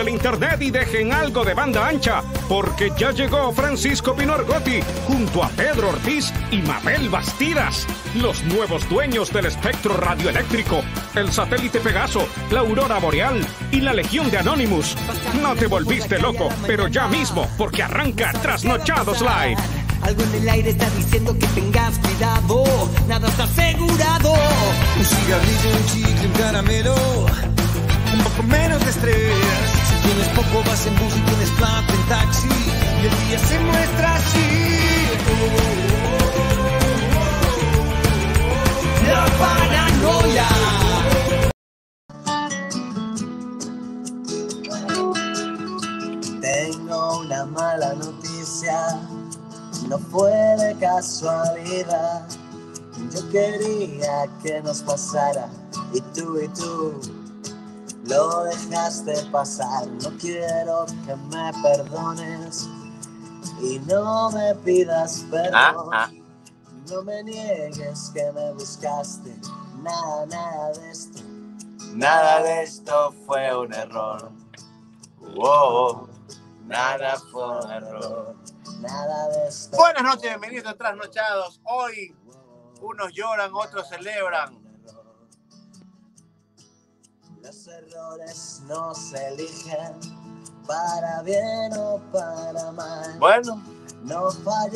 del internet y dejen algo de banda ancha, porque ya llegó Francisco Pinor Gotti junto a Pedro Ortiz y Mabel Bastidas, los nuevos dueños del espectro radioeléctrico, el satélite Pegaso, la aurora boreal y la legión de Anonymous. No te volviste loco, pero ya mismo, porque arranca Trasnochados Live. Algo en el aire está diciendo que tengas cuidado, nada está asegurado. Un cigarrillo, un chicle, un caramelo, un poco menos de estrés. Tienes poco vas en bus y tienes plata en taxi, y el día se muestra así. La paranoia. Tengo una mala noticia, no fue de casualidad. Yo quería que nos pasara y tú y tú lo dejaste pasar. No quiero que me perdones y no me pidas perdón. Ah, ah. No me niegues que me buscaste, nada, nada de esto. Nada de esto fue un error. Wow, nada fue un error. Nada de esto. Buenas noches, bienvenidos a Trasnochados. Hoy unos lloran, otros celebran. Los errores no se eligen para bien o para mal. Bueno, No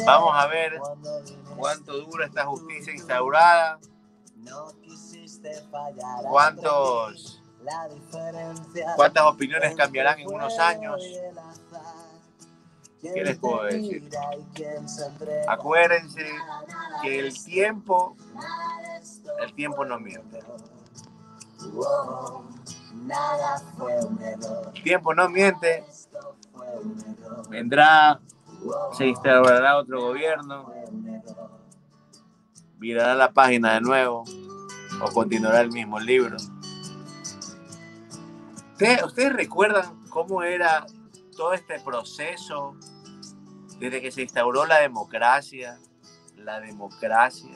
Vamos a ver. ¿cuánto dura esta justicia instaurada? No quisiste fallar. ¿Cuántos, La diferencia ¿Cuántas opiniones cambiarán en unos años? ¿Qué ¿Quién les puedo decir? Acuérdense que el tiempo, el tiempo no miente. Nada fue un error. Tiempo no miente, vendrá, se instaurará otro gobierno, virará la página de nuevo o continuará el mismo libro. ¿Ustedes, ustedes recuerdan cómo era todo este proceso desde que se instauró la democracia? La democracia.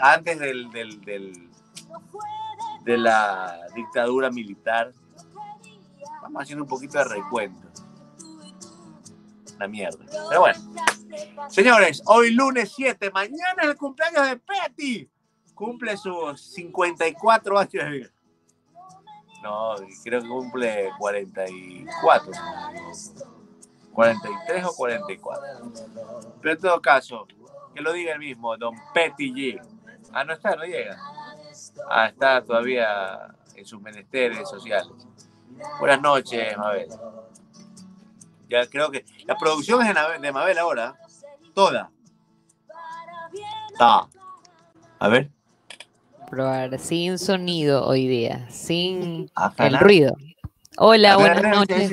Antes del, del- del- de la dictadura militar. Vamos haciendo un poquito de recuento. La mierda. Pero bueno. Señores, hoy lunes 7, mañana es el cumpleaños de Petty. Cumple sus 54 años de vida. No, creo que cumple 44. si no me equivoco. 43 o 44. Pero en todo caso, que lo diga el mismo, don Petty G. Ah, no está, no llega. Ah, está todavía en sus menesteres sociales. Buenas noches, Mabel. Ya creo que la producción es de Mabel ahora. Toda. Está. A ver. probar sin sonido hoy día, sin Acá el nada. ruido. Hola, A ver, a buenas noches.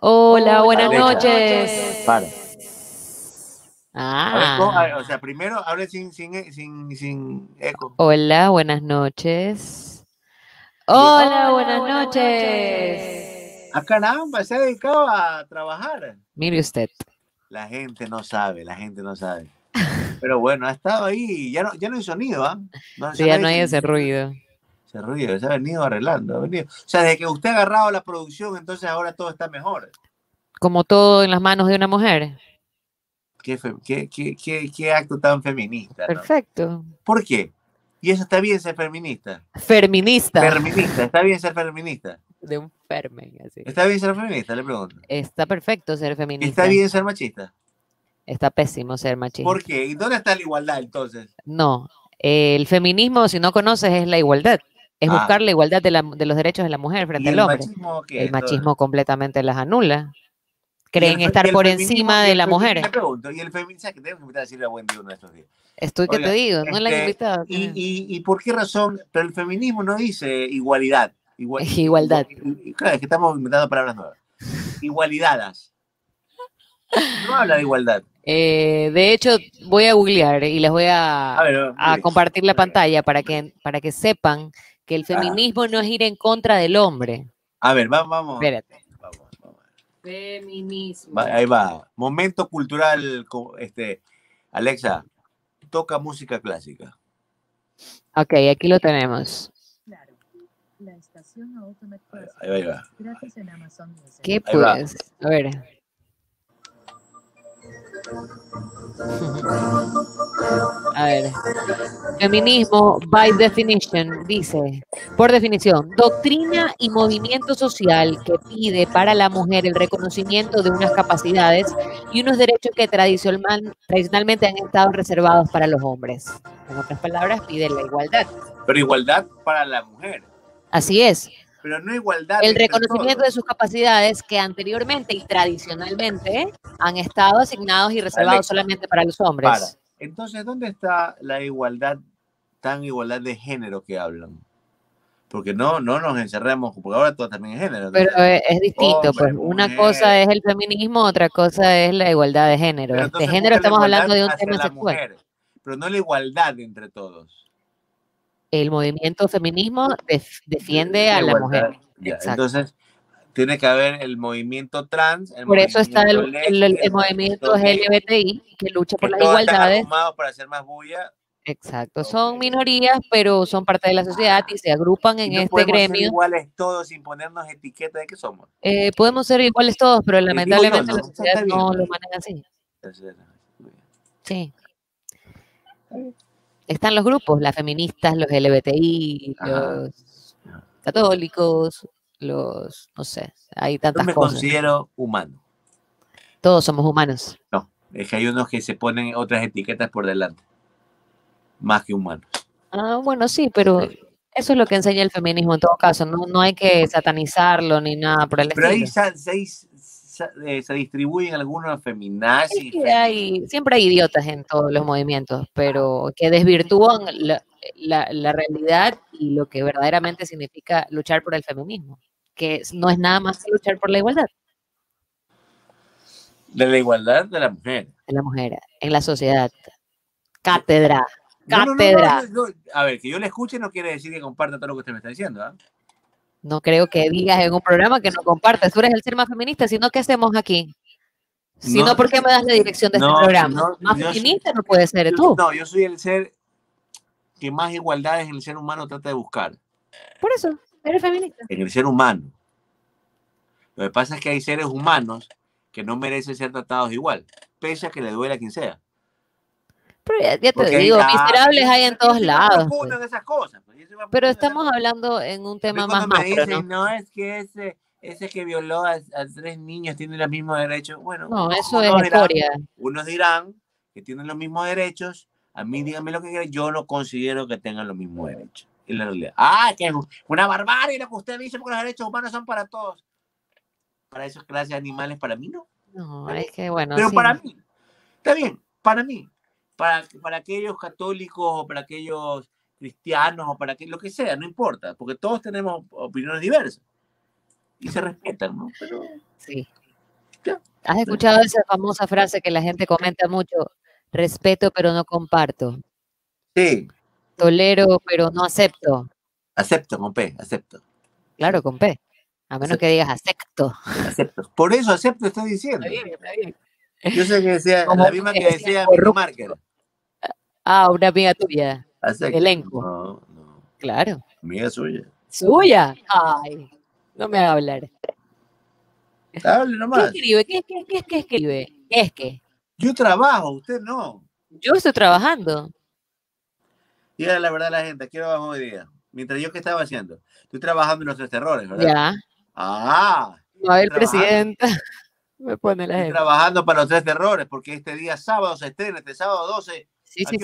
Hola, buenas noches. Para. Ah, o sea, primero hable sin, sin, sin, sin eco. hola, buenas noches. Hola, buenas noches. A caramba, se ha dedicado a trabajar. Mire usted. La gente no sabe, la gente no sabe. Pero bueno, ha estado ahí. Ya no, ya no hay sonido, ¿ah? No, Sí, ya no hay se- ese ruido. Ese ruido, se ha venido arreglando. ha venido. O sea, desde que usted ha agarrado la producción, entonces ahora todo está mejor. Como todo en las manos de una mujer. Qué, qué, qué, qué, acto tan feminista. ¿no? Perfecto. ¿Por qué? Y eso está bien ser feminista. Feminista. Feminista, está bien ser feminista. de un fermen, así. Está bien ser feminista, le pregunto. Está perfecto ser feminista. Está bien ser machista. Está pésimo ser machista. ¿Por qué? ¿Y dónde está la igualdad entonces? No, el feminismo, si no conoces, es la igualdad. Es Ah. buscar la igualdad de, la- de los derechos de la mujer ¿Y frente el al hombre. machismo qué? El machismo completamente las anula. ¿Y el Creen estar por encima de la mujer. Pregunto, ¿y el feminismo? que tenemos que invitar a Silvia Buen día uno de estos días? Estoy que Oiga, te digo, no la han este, invitado. ¿Y, y, y por qué razón? Pero el feminismo no dice igualdad. Igual- Igualdad. Claro, es que estamos inventando palabras nuevas. Igualidades. No habla de igualdad. Eh, de hecho, voy a googlear y les voy a, A ver, a compartir la pantalla para que, para que sepan que el feminismo no es ir en contra del hombre. A ver, vamos, vamos. Espérate. Feminismo. Va- ahí va. Momento cultural. Este, Alexa, toca música clásica. Ok, aquí lo tenemos. Claro. La estación Ahí va, ahí va. ¿Qué Ahí va. pues? A ver. A ver. Feminismo, by definition, dice, por definición, doctrina y movimiento social que pide para la mujer el reconocimiento de unas capacidades y unos derechos que tradicional- tradicionalmente han estado reservados para los hombres. En otras palabras, pide la igualdad. Pero igualdad para la mujer. Así es, Pero no igualdad. el reconocimiento de todos. sus capacidades que anteriormente y tradicionalmente han estado asignados y reservados Alexa, solamente para los hombres. Para. Entonces, ¿dónde está la igualdad, tan igualdad de género que hablan? Porque no, no nos encerremos, porque ahora todo también es género. Pero eh, es distinto, Hombre, pues una mujer. cosa es el feminismo, otra cosa es la igualdad de género. De entonces género estamos hablando de un tema sexual. mujer, pero no la igualdad entre todos. El movimiento feminismo def- defiende a la mujer. ya. Entonces, tiene que haber el movimiento trans. El Por eso está el, movimiento el- el- el movimiento LGBTI que lucha que por las todos están igualdades. arrumados para hacer más bulla. Exacto, son Ok. minorías, pero son parte de la sociedad y se agrupan en no este podemos ser gremio. iguales todos sin ponernos etiqueta de qué somos. Eh, podemos ser iguales todos, pero yo, lamentablemente ¿no? la sociedad no lo maneja así. Sí. Están los grupos, las feministas, los LGBTI, Ajá. los católicos, los, no sé, hay Yo tantas me cosas. considero humano. Todos somos humanos. No, es que hay unos que se ponen otras etiquetas por delante. Más que humanos. Ah, bueno, sí, pero eso es lo que enseña el feminismo en todo caso. No, no hay que satanizarlo ni nada por el Pero ahí estilo. se, sa- eh, se distribuyen algunos feminazis. hay, siempre hay idiotas en todos los movimientos, pero que desvirtúan la, la- la realidad y lo que verdaderamente significa luchar por el feminismo, que no es nada más que luchar por la igualdad De la igualdad de la mujer. de la mujer en la sociedad. Cátedra, No, no, no, no, cátedra. A ver, que yo le escuche no quiere decir que comparta todo lo que usted me está diciendo. ¿ah? No creo que digas en un programa que no compartas. Tú eres el ser más feminista, sino ¿qué hacemos aquí? Si no. ¿por qué me das la dirección de No, este programa? no, más soy- feminista no puede ser Yo- tú. No, yo soy el ser que más igualdades en el ser humano trata de buscar. Por eso, eres feminista. En el ser humano. Lo que pasa es que hay seres humanos que no merecen ser tratados igual, pese a que le duele a quien sea. Pero ya, ya te Porque digo, miserables hay en todos lados. pues. en esas cosas. pues, Pero en estamos hablando en un tema más cuando me macro, dicen, ¿no? no, es que ese, ese que violó a, a tres niños tiene los mismos derechos. Bueno, No, eso es dirán- historia. Unos dirán que tienen los mismos derechos. A mí díganme lo que quieran. Yo no considero que tengan los mismos derechos. Es la realidad. Ah, que es una barbarie lo que usted dice porque los derechos humanos son para todos. Para esas clases de animales, para mí no. No, es que bueno, Pero sí. para mí, está bien, para mí. Para, para aquellos católicos o para aquellos cristianos o para que, lo que sea, no importa, porque todos tenemos opiniones diversas y se respetan, ¿no? Pero Sí. Ya. ¿Has escuchado esa famosa frase que la gente comenta mucho? Respeto pero no comparto. sí, Tolero pero no acepto. acepto con P, acepto, Claro, con P. A menos que digas acepto. acepto. Por eso acepto, estoy diciendo. está bien. Yo sé que decía, la misma que decía. Marker. Ah, una amiga tuya. Acepto. Elenco. No, no, Claro. amiga suya. ¿Suya? Ay, no me haga hablar. Hable ¿Qué nomás. escribe? ¿Qué, qué, qué, qué escribe? ¿Qué es que? Yo trabajo, usted no. Yo estoy trabajando. Dígale la verdad a la gente, ¿qué trabajo hoy día? Mientras yo, ¿qué estaba haciendo? Estoy trabajando en los tres terrores, ¿verdad? Ya. Ah, Mabel Trabajando. Presidenta. Me pone la estoy gente. trabajando para los tres terrores, porque este día sábado se estrena, este sábado 12, Sí, y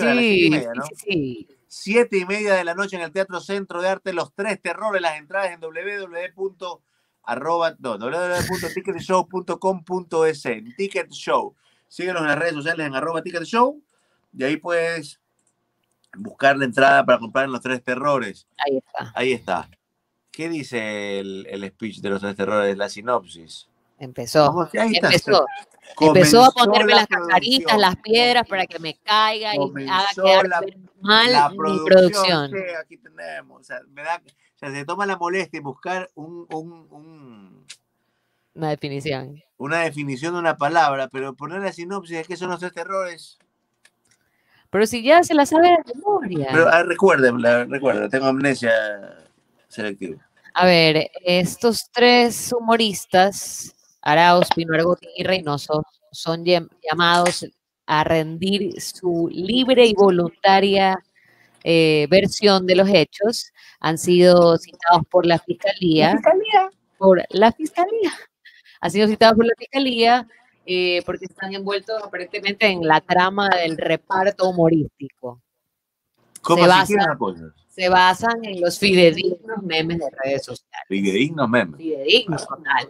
media, ¿no? sí, sí, sí. siete y media de la noche en el Teatro Centro de Arte, los tres terrores, las entradas en www. arroba- no, www.ticketshow.com.es, en Ticket Show. Síguenos en las redes sociales en arroba Ticket Show, y ahí puedes buscar la entrada para comprar en los tres terrores. Ahí está. Ahí está. ¿Qué dice el, el speech de los tres terrores? La sinopsis. Empezó. Empezó. Empezó a ponerme la las cascaritas, producción. las piedras para que me caiga y haga quedar la- mal la mi producción. producción. sí, aquí tenemos. O sea, me da, o sea, se toma la molestia en buscar un, un- un- Una definición. una definición de una palabra, pero poner la sinopsis de qué son los tres terrores. Pero si ya se la sabe de memoria. Pero ah, recuerden, tengo amnesia selectiva. A ver, estos tres humoristas, Arauz, Pino Argote y Reynoso, son llam- llamados a rendir su libre y voluntaria eh, versión de los hechos. Han sido citados por la fiscalía. Por la fiscalía. Han sido citados por la fiscalía eh, porque están envueltos aparentemente en la trama del reparto humorístico. ¿Cómo Se así que basa- una cosa? Se basan en los fidedignos memes de redes sociales. Fidedignos memes. fidedignos total.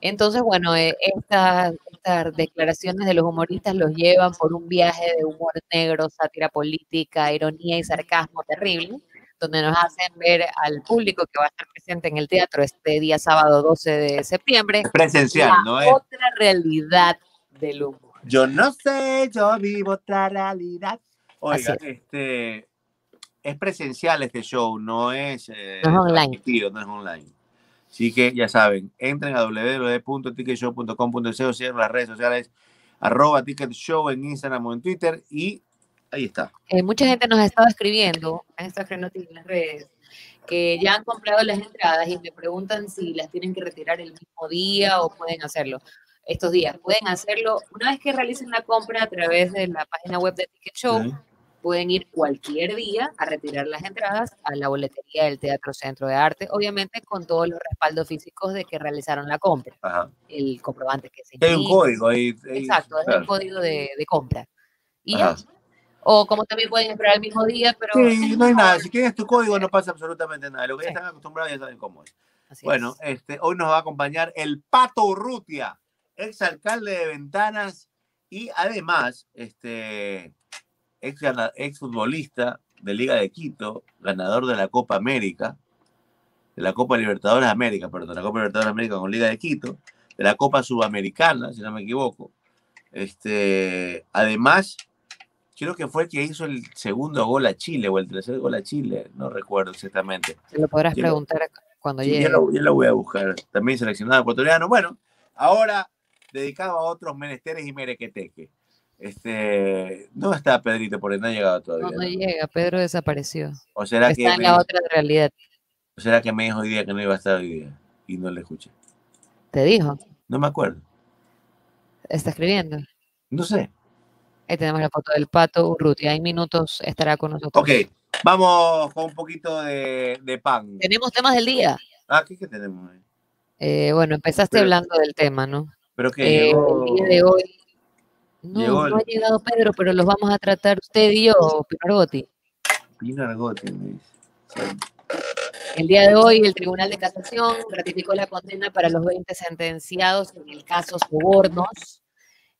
Entonces, bueno, eh, estas, estas declaraciones de los humoristas los llevan por un viaje de humor negro, sátira política, ironía y sarcasmo terrible, donde nos hacen ver al público que va a estar presente en el teatro este día sábado 12 de septiembre Es presencial, la ¿no es? otra realidad del humor. Yo no sé, yo vivo otra realidad. Oiga, Así este es presencial este show, no es, eh, No es online. no es online. Así que ya saben, entren a www.ticketshow.com.co, sigan las redes sociales, arroba ticketshow en Instagram o en Twitter y ahí está. Eh, mucha gente nos ha estado escribiendo, han estado escribiendo en las redes, que ya han comprado las entradas y me preguntan si las tienen que retirar el mismo día o pueden hacerlo estos días. Pueden hacerlo una vez que realicen la compra a través de la página web de Ticket Show. Pueden ir cualquier día a retirar las entradas a la boletería del Teatro Centro de Arte, obviamente con todos los respaldos físicos de que realizaron la compra, Ajá. el comprobante que se Hay un código ahí. ahí, Exacto, es claro. el código de, de compra. Y ya. O como también pueden esperar el mismo día, pero... Sí, no hay nada. Si tienes tu código no pasa absolutamente nada. Lo que ya están acostumbrados ya saben cómo es. Así Bueno, es. este, hoy nos va a acompañar el Pato Urrutia, ex alcalde de Ventanas y además este, ex, ex futbolista de Liga de Quito, ganador de la Copa América, de la Copa Libertadores América, perdón, la Copa Libertadores América con Liga de Quito, de la Copa Sudamericana, si no me equivoco. Este, además, creo que fue el que hizo el segundo gol a Chile o el tercer gol a Chile, no recuerdo exactamente. Se lo podrás Yo preguntar cuando Sí, llegue. ya, lo, ya lo voy a buscar. También seleccionado ecuatoriano. Bueno, ahora dedicado a otros menesteres y merequeteque. Este, no está Pedrito porque no ha llegado todavía. No, no llega, Pedro desapareció. ¿O será que Está en la otra realidad. o será que me dijo hoy día que no iba a estar hoy día y no le escuché? Te dijo, No me acuerdo. está escribiendo. No sé. Ahí tenemos la foto del pato Urrutia. En minutos estará con nosotros. Ok, vamos con un poquito de, de pan. Tenemos temas del día. Ah, ¿qué, qué tenemos? Eh, bueno, empezaste Pero- hablando del tema, ¿no? Pero que Eh, llegó. El día de hoy. No, llegó no ha llegado Pedro, pero los vamos a tratar usted y yo, Pinargotti. Pino Argote, me dice. Sí. El día de hoy, el Tribunal de Casación ratificó la condena para los 20 sentenciados en el caso Sobornos.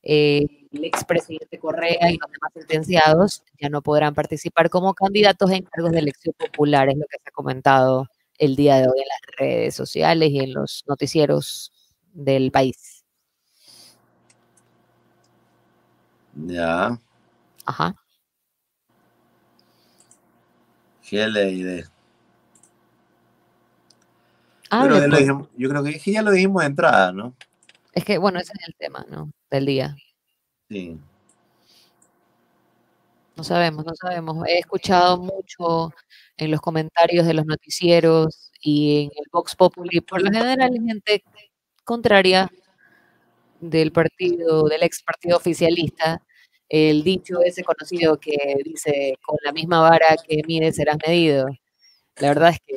Eh, el expresidente Correa y los demás sentenciados ya no podrán participar como candidatos en cargos de elección popular, es lo que se ha comentado el día de hoy en las redes sociales y en los noticieros del país. Ya, Ajá. qué le diré. Yo Hable, creo, dijimos- yo creo que ya lo dijimos de entrada, ¿no? Es que, bueno, ese es el tema, ¿no? Del día. Sí. No sabemos, no sabemos. He escuchado mucho en los comentarios de los noticieros y en el Vox Populi, por lo general, gente contraria del partido, del ex partido oficialista, el dicho ese conocido que dice, con la misma vara que mide serás medido. La verdad es que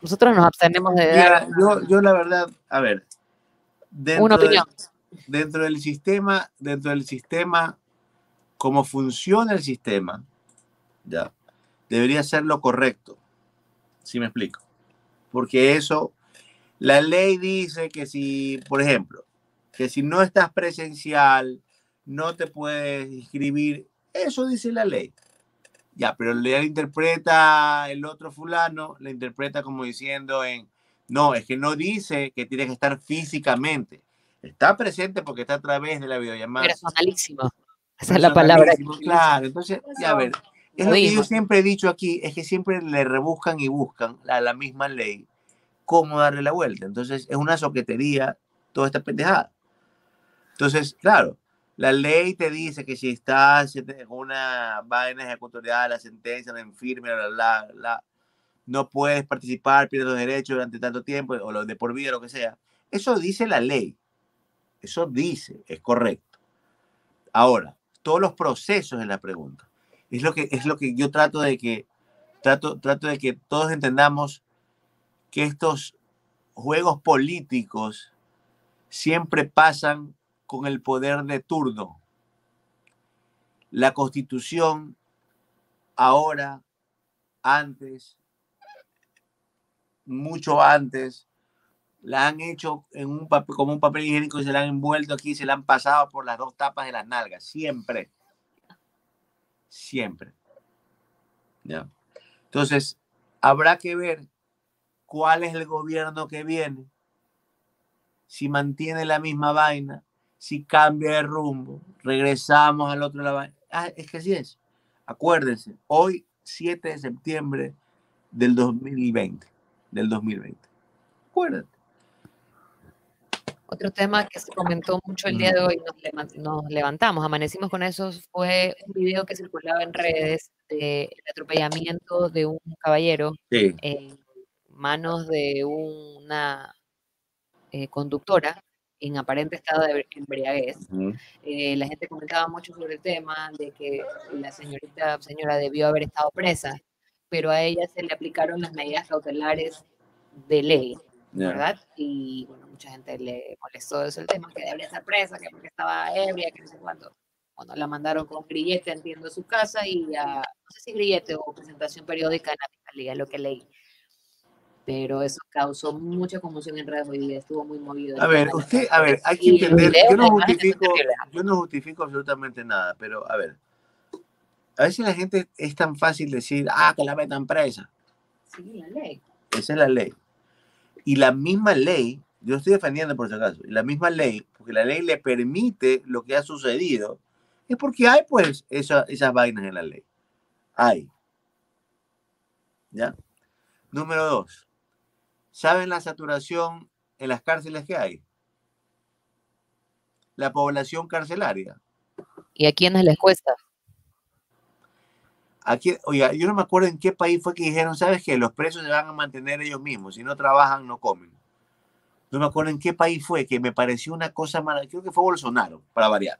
nosotros nos abstenemos de dar yo, yo la verdad, a ver, dentro, una opinión. dentro del sistema, dentro del sistema, como funciona el sistema, ya, debería ser lo correcto. ¿Sí me explico? Porque eso, la ley dice que si, por ejemplo, que si no estás presencial, no te puedes inscribir. Eso dice la ley. Ya, pero le interpreta el otro fulano, le interpreta como diciendo en, no, es que no dice que tienes que estar físicamente. Está presente porque está a través de la videollamada. Personalísimo. Esa es la palabra. Claro, entonces, ya a ver, es Lo lo que yo siempre he dicho aquí, es que siempre le rebuscan y buscan a la misma ley cómo darle la vuelta. Entonces, es una soquetería toda esta pendejada. Entonces, claro, la ley te dice que si estás en una vaina ejecutorial, la sentencia, la infirme, la, la, no puedes participar, pierdes los derechos durante tanto tiempo, o los de por vida, lo que sea. Eso dice la ley. Eso dice, es correcto. Ahora, todos los procesos en la pregunta. Es lo que, es lo que yo trato de que, trato, trato de que todos entendamos que estos juegos políticos siempre pasan con el poder de turno. La constitución ahora, antes, mucho antes, la han hecho en un papel, como un papel higiénico y se la han envuelto aquí, se la han pasado por las dos tapas de las nalgas, siempre. Siempre. ¿Ya? Entonces, habrá que ver cuál es el gobierno que viene, si mantiene la misma vaina, si cambia de rumbo, regresamos al otro lado. Ah, es que así es. Acuérdense, hoy 7 de septiembre del 2020, del 2020. Acuérdate. Otro tema que se comentó mucho el día de hoy, nos, levantamos, amanecimos con eso, fue un video que circulaba en redes del atropellamiento de un caballero en manos de una eh, conductora en aparente estado de embriaguez. Eh, la gente comentaba mucho sobre el tema de que la señorita señora debió haber estado presa, pero a ella se le aplicaron las medidas cautelares de ley, ¿verdad? Y bueno, mucha gente le molestó eso el tema, que debería estar presa, que porque estaba ebria, que no sé cuándo. Bueno, la mandaron con grillete, entiendo, a su casa y a, no sé si grillete o presentación periódica en la fiscalía, lo que leí pero eso causó mucha conmoción en redes hoy día, estuvo muy movido. A ver, usted, a ver, hay que entender, yo no, justifico, yo no justifico absolutamente nada, pero a ver, a veces la gente es tan fácil decir, ah, que la metan presa. Sí, la ley. Esa es la ley. Y la misma ley, yo estoy defendiendo por si acaso, y la misma ley, porque la ley le permite lo que ha sucedido, es porque hay pues esa, esas vainas en la ley. Hay. ¿Ya? Número dos ¿Saben la saturación en las cárceles que hay? La población carcelaria. ¿Y a quiénes les cuesta? Aquí, oiga, yo no me acuerdo en qué país fue que dijeron, ¿sabes qué? Los presos se van a mantener ellos mismos. Si no trabajan, no comen. No me acuerdo en qué país fue, que me pareció una cosa mala. Creo que fue Bolsonaro, para variar.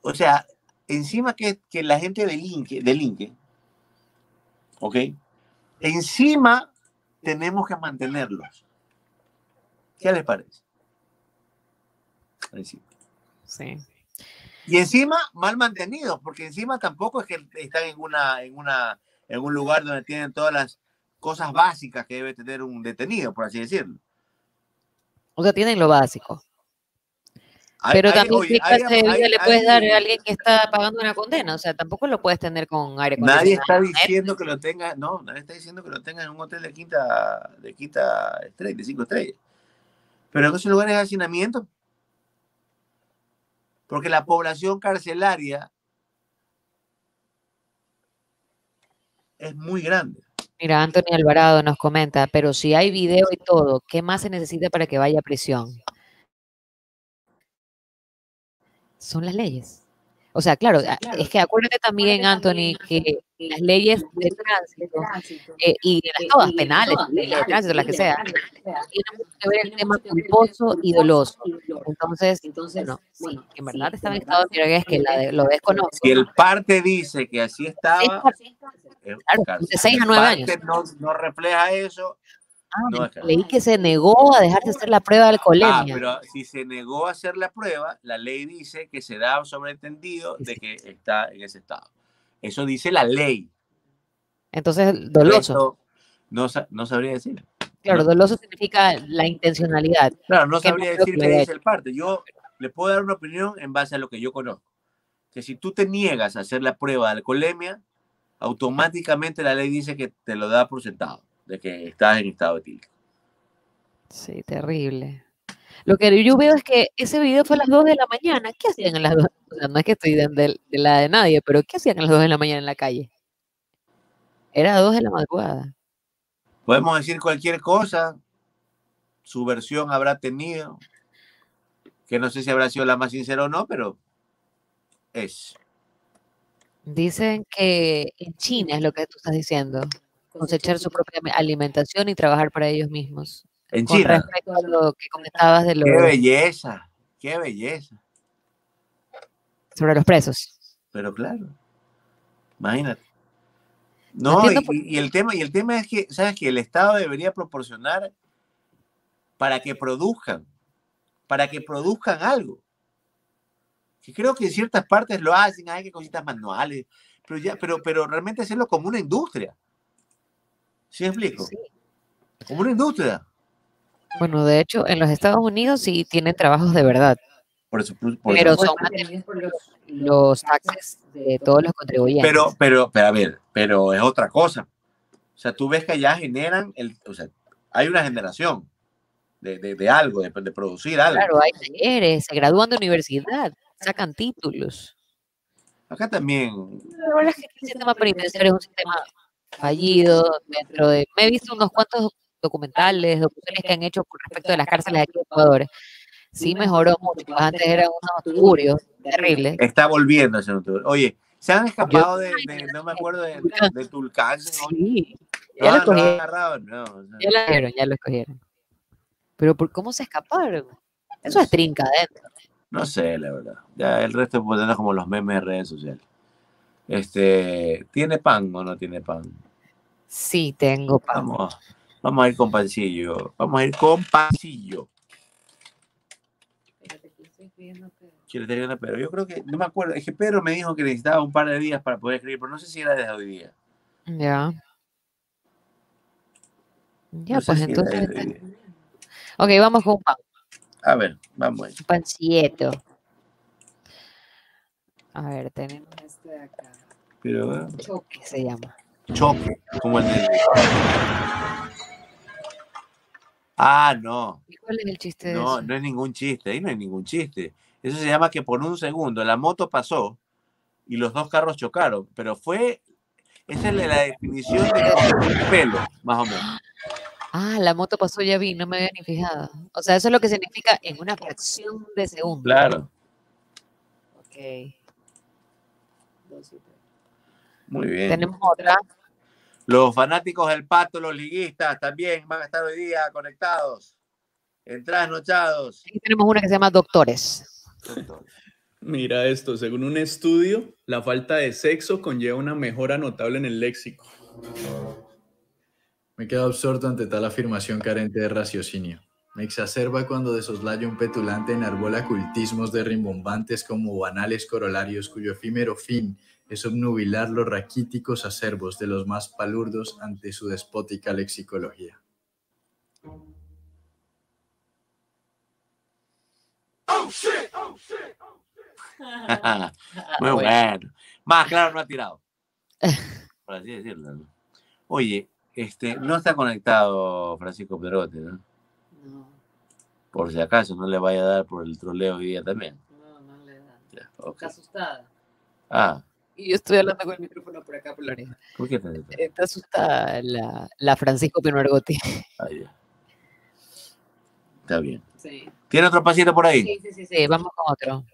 O sea, encima que, que la gente delinque, delinque, ¿ok? Encima tenemos que mantenerlos. ¿Qué les parece? Sí. Y encima mal mantenidos, porque encima tampoco es que están en una, en una, en un lugar donde tienen todas las cosas básicas que debe tener un detenido, por así decirlo. O sea, tienen lo básico. Pero también, ¿qué clase de vida le puedes dar a alguien que está pagando una condena? O sea, tampoco lo puedes tener con aire Nadie está diciendo que lo tenga, no, nadie está diciendo que lo tenga en un hotel de quinta, de quinta estrella, de cinco estrellas. Pero en esos lugares de hacinamiento. Porque la población carcelaria es muy grande. Mira, Anthony Alvarado nos comenta, pero si hay video y todo, ¿qué más se necesita para que vaya a prisión? Son las leyes. O sea, claro, es que acuérdate también, Anthony, que las leyes de tránsito eh, y de las todas penales, de tránsito, las que sea, tienen que ver el tema culposo y doloso. Entonces, no, sí, en verdad estaba en estado de es que la lo desconozco. Si el parte dice que así estaba, eh, claro, de 6 a 9 años. No, no refleja eso, Ah, leí que se negó a dejarse hacer la prueba de alcoholemia. Ah, pero si se negó a hacer la prueba, la ley dice que se da sobreentendido de que está en ese estado. Eso dice la ley. Entonces, doloso. No, no sabría decir. Claro, doloso significa la intencionalidad. Claro, no sabría decir qué dice el parte. Yo le puedo dar una opinión en base a lo que yo conozco. Que si tú te niegas a hacer la prueba de alcoholemia, automáticamente la ley dice que te lo da por sentado de que estás en estado etílico. Sí, terrible. Lo que yo veo es que ese video fue a las 2 de la mañana. ¿Qué hacían a las 2? O sea, no es que estoy de, de, la de nadie, pero ¿qué hacían a las 2 de la mañana en la calle? Era a 2 de la madrugada. Podemos decir cualquier cosa. Su versión habrá tenido. Que no sé si habrá sido la más sincera o no, pero es. Dicen que en China es lo que tú estás diciendo, cosechar su propia me- alimentación y trabajar para ellos mismos. En Con China. respecto a lo que comentabas de Qué los, belleza, qué belleza. sobre los presos. Pero claro, imagínate. No, y, por y el tema, y el tema es que, ¿sabes? Que el Estado debería proporcionar para que produzcan, para que produzcan algo. Que creo que en ciertas partes lo hacen, hay que cositas manuales, pero ya, pero, pero realmente hacerlo como una industria. ¿Sí me explico? Sí. Como una industria. Bueno, de hecho, en los Estados Unidos sí tienen trabajos de verdad, Por eso, por eso- pero son por los, los taxes de todos los contribuyentes. Pero, pero, pero a ver, pero es otra cosa. O sea, tú ves que allá generan, el, o sea, hay una generación de, de, de algo, de, de producir algo. Claro, hay talleres, se gradúan de universidad, sacan títulos. Acá también, La verdad es que el sistema penitenciario es un sistema fallido dentro de... Me he visto unos cuantos documentales, documentales que han hecho con respecto de las cárceles aquí en Ecuador. Sí mejoró mucho, pues antes eran unos tugurios terribles. está volviendo ese. Oye, se han escapado de, de- no me acuerdo, de, de Tulcán. ¿no? Sí, ¿Lo ya lo agarrado? No, ya lo escogieron, ya lo escogieron. Pero ¿por cómo se escaparon? Eso es trinca adentro. no sé, la verdad. Ya el resto pues es como los memes de redes sociales. Este, ¿tiene pan o no tiene pan? Sí, tengo pan. Vamos, vamos a ir con pancillo. Vamos a ir con pancillo. Quiero tener una pero yo creo que, no me acuerdo, es que Pedro me dijo que necesitaba un par de días para poder escribir, pero no sé si era desde hoy día. Ya. Ya, No pues si entonces. Ok, vamos con un pan. A ver, vamos. Un pancieto. A ver, tenemos este de acá. Pero, eh, Choque se llama. Choque, como el del... Ah, no, ¿Y cuál es el chiste de no, eso? no es ningún chiste, ahí no hay ningún chiste. Eso se llama que por un segundo la moto pasó y los dos carros chocaron, pero fue, esa es la definición de un pelo, más o menos. Ah, la moto pasó, ya vi, no me había ni fijado. O sea, eso es lo que significa en una fracción de segundo. Claro, Ok. muy bien. Tenemos otra. Los fanáticos del pato, los liguistas, también van a estar hoy día conectados, entrasnochados. Aquí tenemos una que se llama Doctores. Mira esto, según un estudio, la falta de sexo conlleva una mejora notable en el léxico. Me quedo absorto ante tal afirmación carente de raciocinio. Me exacerba cuando de soslayo un petulante enarbola cultismos de rimbombantes como banales corolarios cuyo efímero fin es obnubilar los raquíticos acervos de los más palurdos ante su despótica lexicología. Muy bueno. Más claro no ha tirado. Por así decirlo. ¿no? Oye, este, no está conectado Francisco Perote, ¿no? No, Por si acaso no le vaya a dar por el troleo hoy día también. no, no le da. Ya. Está asustada. Ah, Y yo estoy hablando con el micrófono por acá por la oreja. ¿por qué asustado? Está asustada la, la Francisco Pinuargotti. Ah, ya. Está bien. Sí. ¿Tiene otro pasito por ahí? Sí, sí, sí, sí, vamos con otro.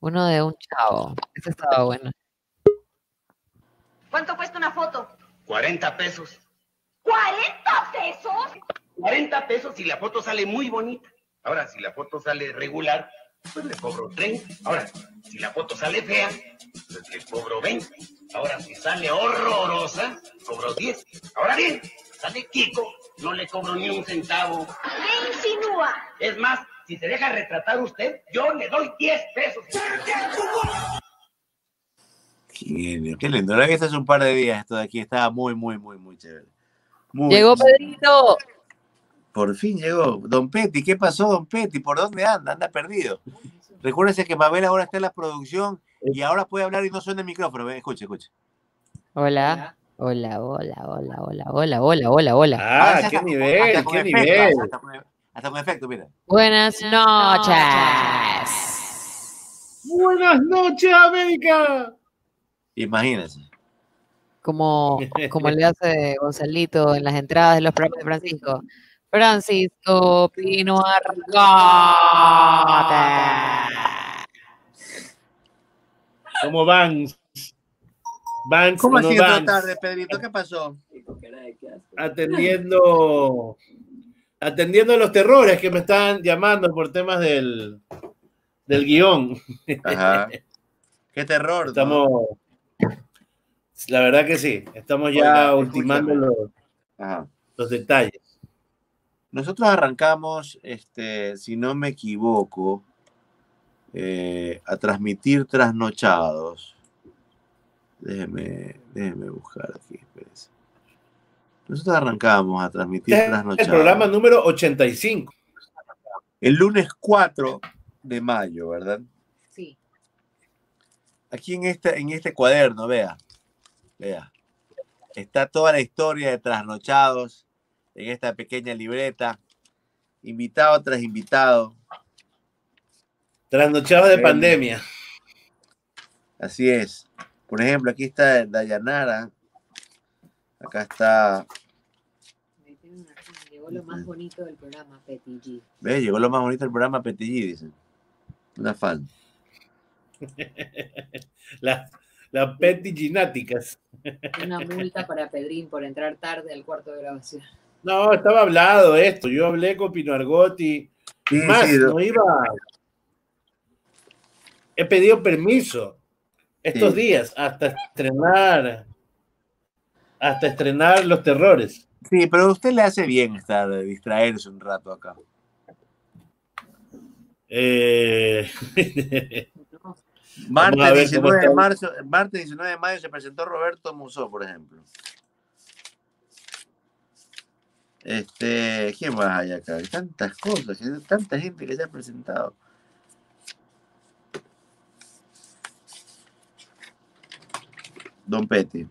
Uno de un chavo. Este estaba bueno. ¿Cuánto cuesta una foto? 40 pesos. ¿40 pesos? 40 pesos si la foto sale muy bonita. Ahora, si la foto sale regular, pues le cobro 30. Ahora, si la foto sale fea, pues le cobro 20. Ahora, si sale horrorosa, cobro 10. Ahora bien, sale Kiko, no le cobro ni un centavo. ¿Qué insinúa? Es más, si se deja retratar usted, yo le doy 10 pesos. Qué lindo, qué lindo. Que esto hace un par de días esto de aquí estaba muy, muy, muy, muy chévere. Muy, Llegó Pedrito. Por fin llegó. Don Petty, ¿qué pasó, Don Petty? ¿Por dónde anda? Anda perdido. Recuérdese que Mabel ahora está en la producción y ahora puede hablar y no suena el micrófono. Escuche, escuche. Hola. Hola, hola, hola, hola, hola, hola, hola, hola. Ah, qué hasta nivel, hasta qué efecto, nivel. Hasta con, hasta con efecto, mira. Buenas noches. Buenas noches, América. Imagínense. Como, como le hace Gonzalito en las entradas de los programas de Francisco. Francisco Pino Argote. ¿Cómo van? Vans ¿Cómo o no así entró Vans, tarde, Pedrito? ¿Qué pasó? atendiendo atendiendo los terrores que me están llamando por temas del, del guion. Ajá. Qué terror. ¿no? Estamos, la verdad que sí, estamos ya ultimando los, los detalles. Nosotros arrancamos, este, si no me equivoco, eh, a transmitir trasnochados. Déjeme, déjeme buscar aquí, espérese. Nosotros arrancamos a transmitir Este es el trasnochados. programa número 85. El lunes 4 de mayo, ¿verdad? Sí. Aquí en este, en este cuaderno, vea, vea, está toda la historia de trasnochados en esta pequeña libreta, invitado tras invitado. Trasnochados de Bueno. pandemia. Así es. Por ejemplo, aquí está Dayanara. Acá está, Llegó lo más bonito del programa, Petty G. ve, llegó lo más bonito del programa Petit G, dicen. Una fan. Las las petigináticas. Una multa para Pedrín por entrar tarde al cuarto de grabación. No, estaba hablado esto. Yo hablé con Pino Argotti. Sí, Más, sí, no iba. He pedido permiso estos Sí. días hasta estrenar. Hasta estrenar los terrores. Sí, pero a usted le hace bien estar, distraerse un rato acá. Eh, Martes Vamos a ver 19 cómo de marzo, martes 19 de mayo se presentó Roberto Musó, por ejemplo. Este, ¿quién más hay acá? Hay tantas cosas, hay tanta gente que se ha presentado. Don Peti.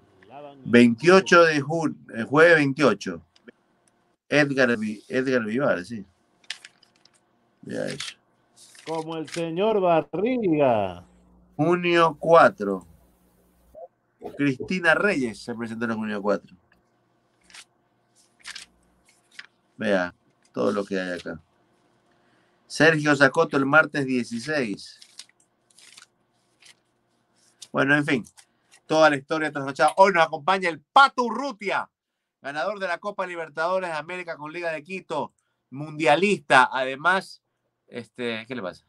28 de junio, el jueves 28. Edgar, Edgar Vivar, sí. Ya eso. como el señor Barriga. Junio 4. Cristina Reyes se presentó en junio 4. Vea todo lo que hay acá. Sergio Zacoto el martes 16. Bueno, en fin. Toda la historia trasnochada. Hoy nos acompaña el Pato Urrutia, ganador de la Copa Libertadores de América con Liga de Quito, mundialista. Además, este, ¿qué le pasa?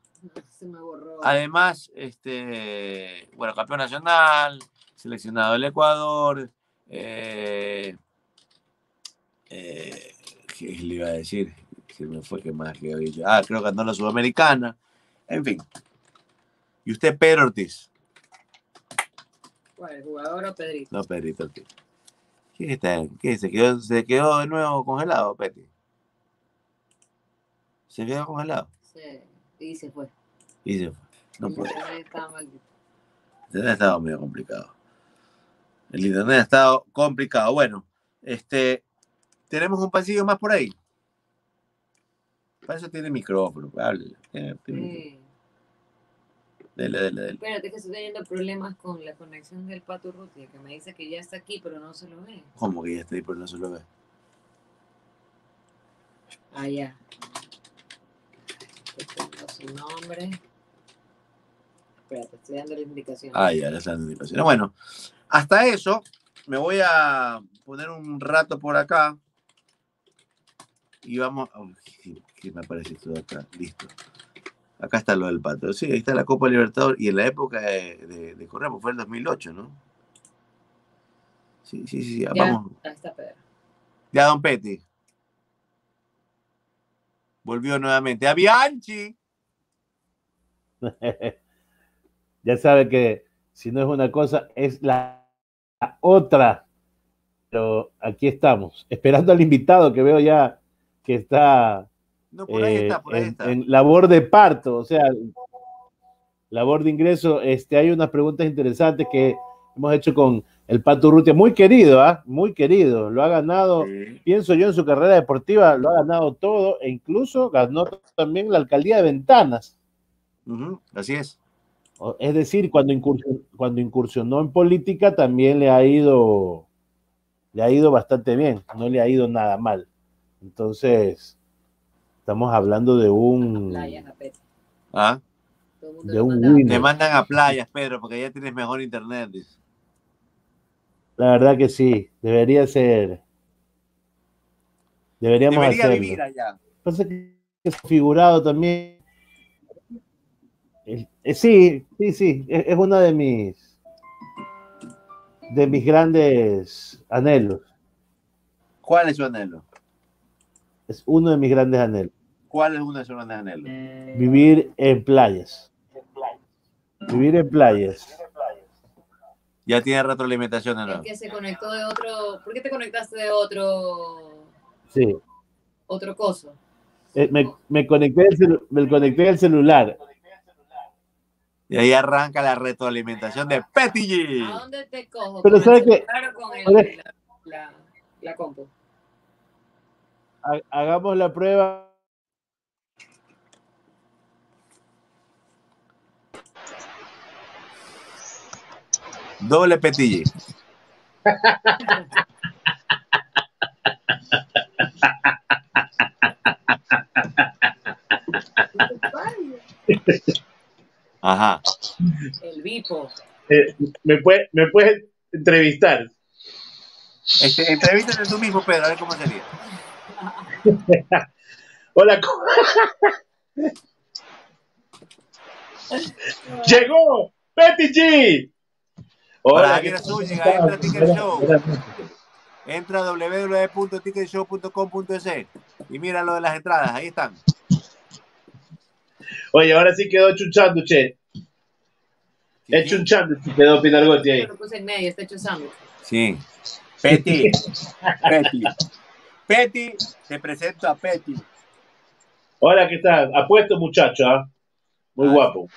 Se me borró. Además, este, bueno, campeón nacional, seleccionado del Ecuador, eh, eh, ¿qué le iba a decir? Se me fue que más que había dicho. Ah, creo que ganó la Sudamericana. En fin. ¿Y usted, Pedro Ortiz? ¿Cuál, el jugador o Pedrito? No, Pedrito Ortiz. ¿Qué está? ¿Qué? ¿Se quedó, ¿Se quedó de nuevo congelado, Peti? ¿Se quedó congelado? Sí. Y se fue. Y se fue. No El puede. internet estaba maldito. El internet ha estado medio complicado. El internet ha estado complicado. Bueno, este, tenemos un pasillo más por ahí. Para eso tiene micrófono. Tiene- Sí. Dele, dele, dele. Espérate que estoy teniendo problemas con la conexión del Pato Rutia, que me dice que ya está aquí, pero no se lo ve. ¿Cómo que ya está ahí, pero no se lo ve? Ah, ya. Tengo su nombre. Espérate, estoy dando la indicación. Ah, ya, las indicaciones. Bueno, hasta eso, me voy a poner un rato por acá. Y vamos. ¿qué, qué me aparece todo acá? Listo. Acá está lo del pato. Sí, ahí está la Copa Libertadores. Y en la época de, de, de Correa, pues fue el 2008, ¿no? Sí, sí, sí. ya, Vamos. ahí está Pedro. Ya, don Petty. Volvió nuevamente. ¡A Bianchi! ya sabe que si no es una cosa, es la otra. Pero aquí estamos, esperando al invitado que veo ya que está, No, por ahí eh, está, por ahí en, está. en labor de parto, o sea, labor de ingreso. Este, hay unas preguntas interesantes que hemos hecho con el Pato Urrutia, muy querido, ¿ah? muy querido. Lo ha ganado, Sí. pienso yo, en su carrera deportiva, lo ha ganado todo e incluso ganó también la alcaldía de Ventanas. Ujú, Así es. Es decir, cuando incursionó, cuando incursionó en política también le ha ido, le ha ido bastante bien, no le ha ido nada mal. Entonces, estamos hablando de un, Playas. ¿Ah? Todo el mundo de un. Te mandan a playas, Pedro, porque ya tienes mejor internet. dice. La verdad que sí, debería ser. Deberíamos Debería hacerlo. vivir allá. Pasa que es figurado también. Eh, eh, sí, sí, sí, es, es uno de mis de mis grandes anhelos. ¿Cuál es su anhelo? Es uno de mis grandes anhelos. ¿Cuál es uno de sus grandes anhelos? Vivir en playas. Vivir en playas. Ya tiene retroalimentación nuevo. Que se conectó de otro. ¿Por qué te conectaste de otro Sí. otro coso? Eh, me, me conecté celu- me conecté al celular. Y ahí arranca la retroalimentación de Petty G. ¿A dónde te cojo? Pero ¿Con ¿sabe el qué? con el- la, la, la compu? Ha- Hagamos la prueba. Doble G. Ajá. El Vipo. Eh, ¿me, puede, ¿Me puedes entrevistar? Este, entrevístate tú mismo, Pedro, a ver cómo sería. Hola. ¿cómo- Llegó Betty G. Zúñiga, entra a Ticket Show. Entra a www.ticketshow.com.es y mira lo de las entradas, ahí están. Oye, ahora sí quedó chunchando, che. Es chunchando, quedó Pinargotti ahí. Yo lo puse en medio, está hecho sándwich. Sí. Petty. Petty. Petty, te presento a Petty. Hola, ¿qué tal? Apuesto, muchacho, ¿ah? Muy guapo.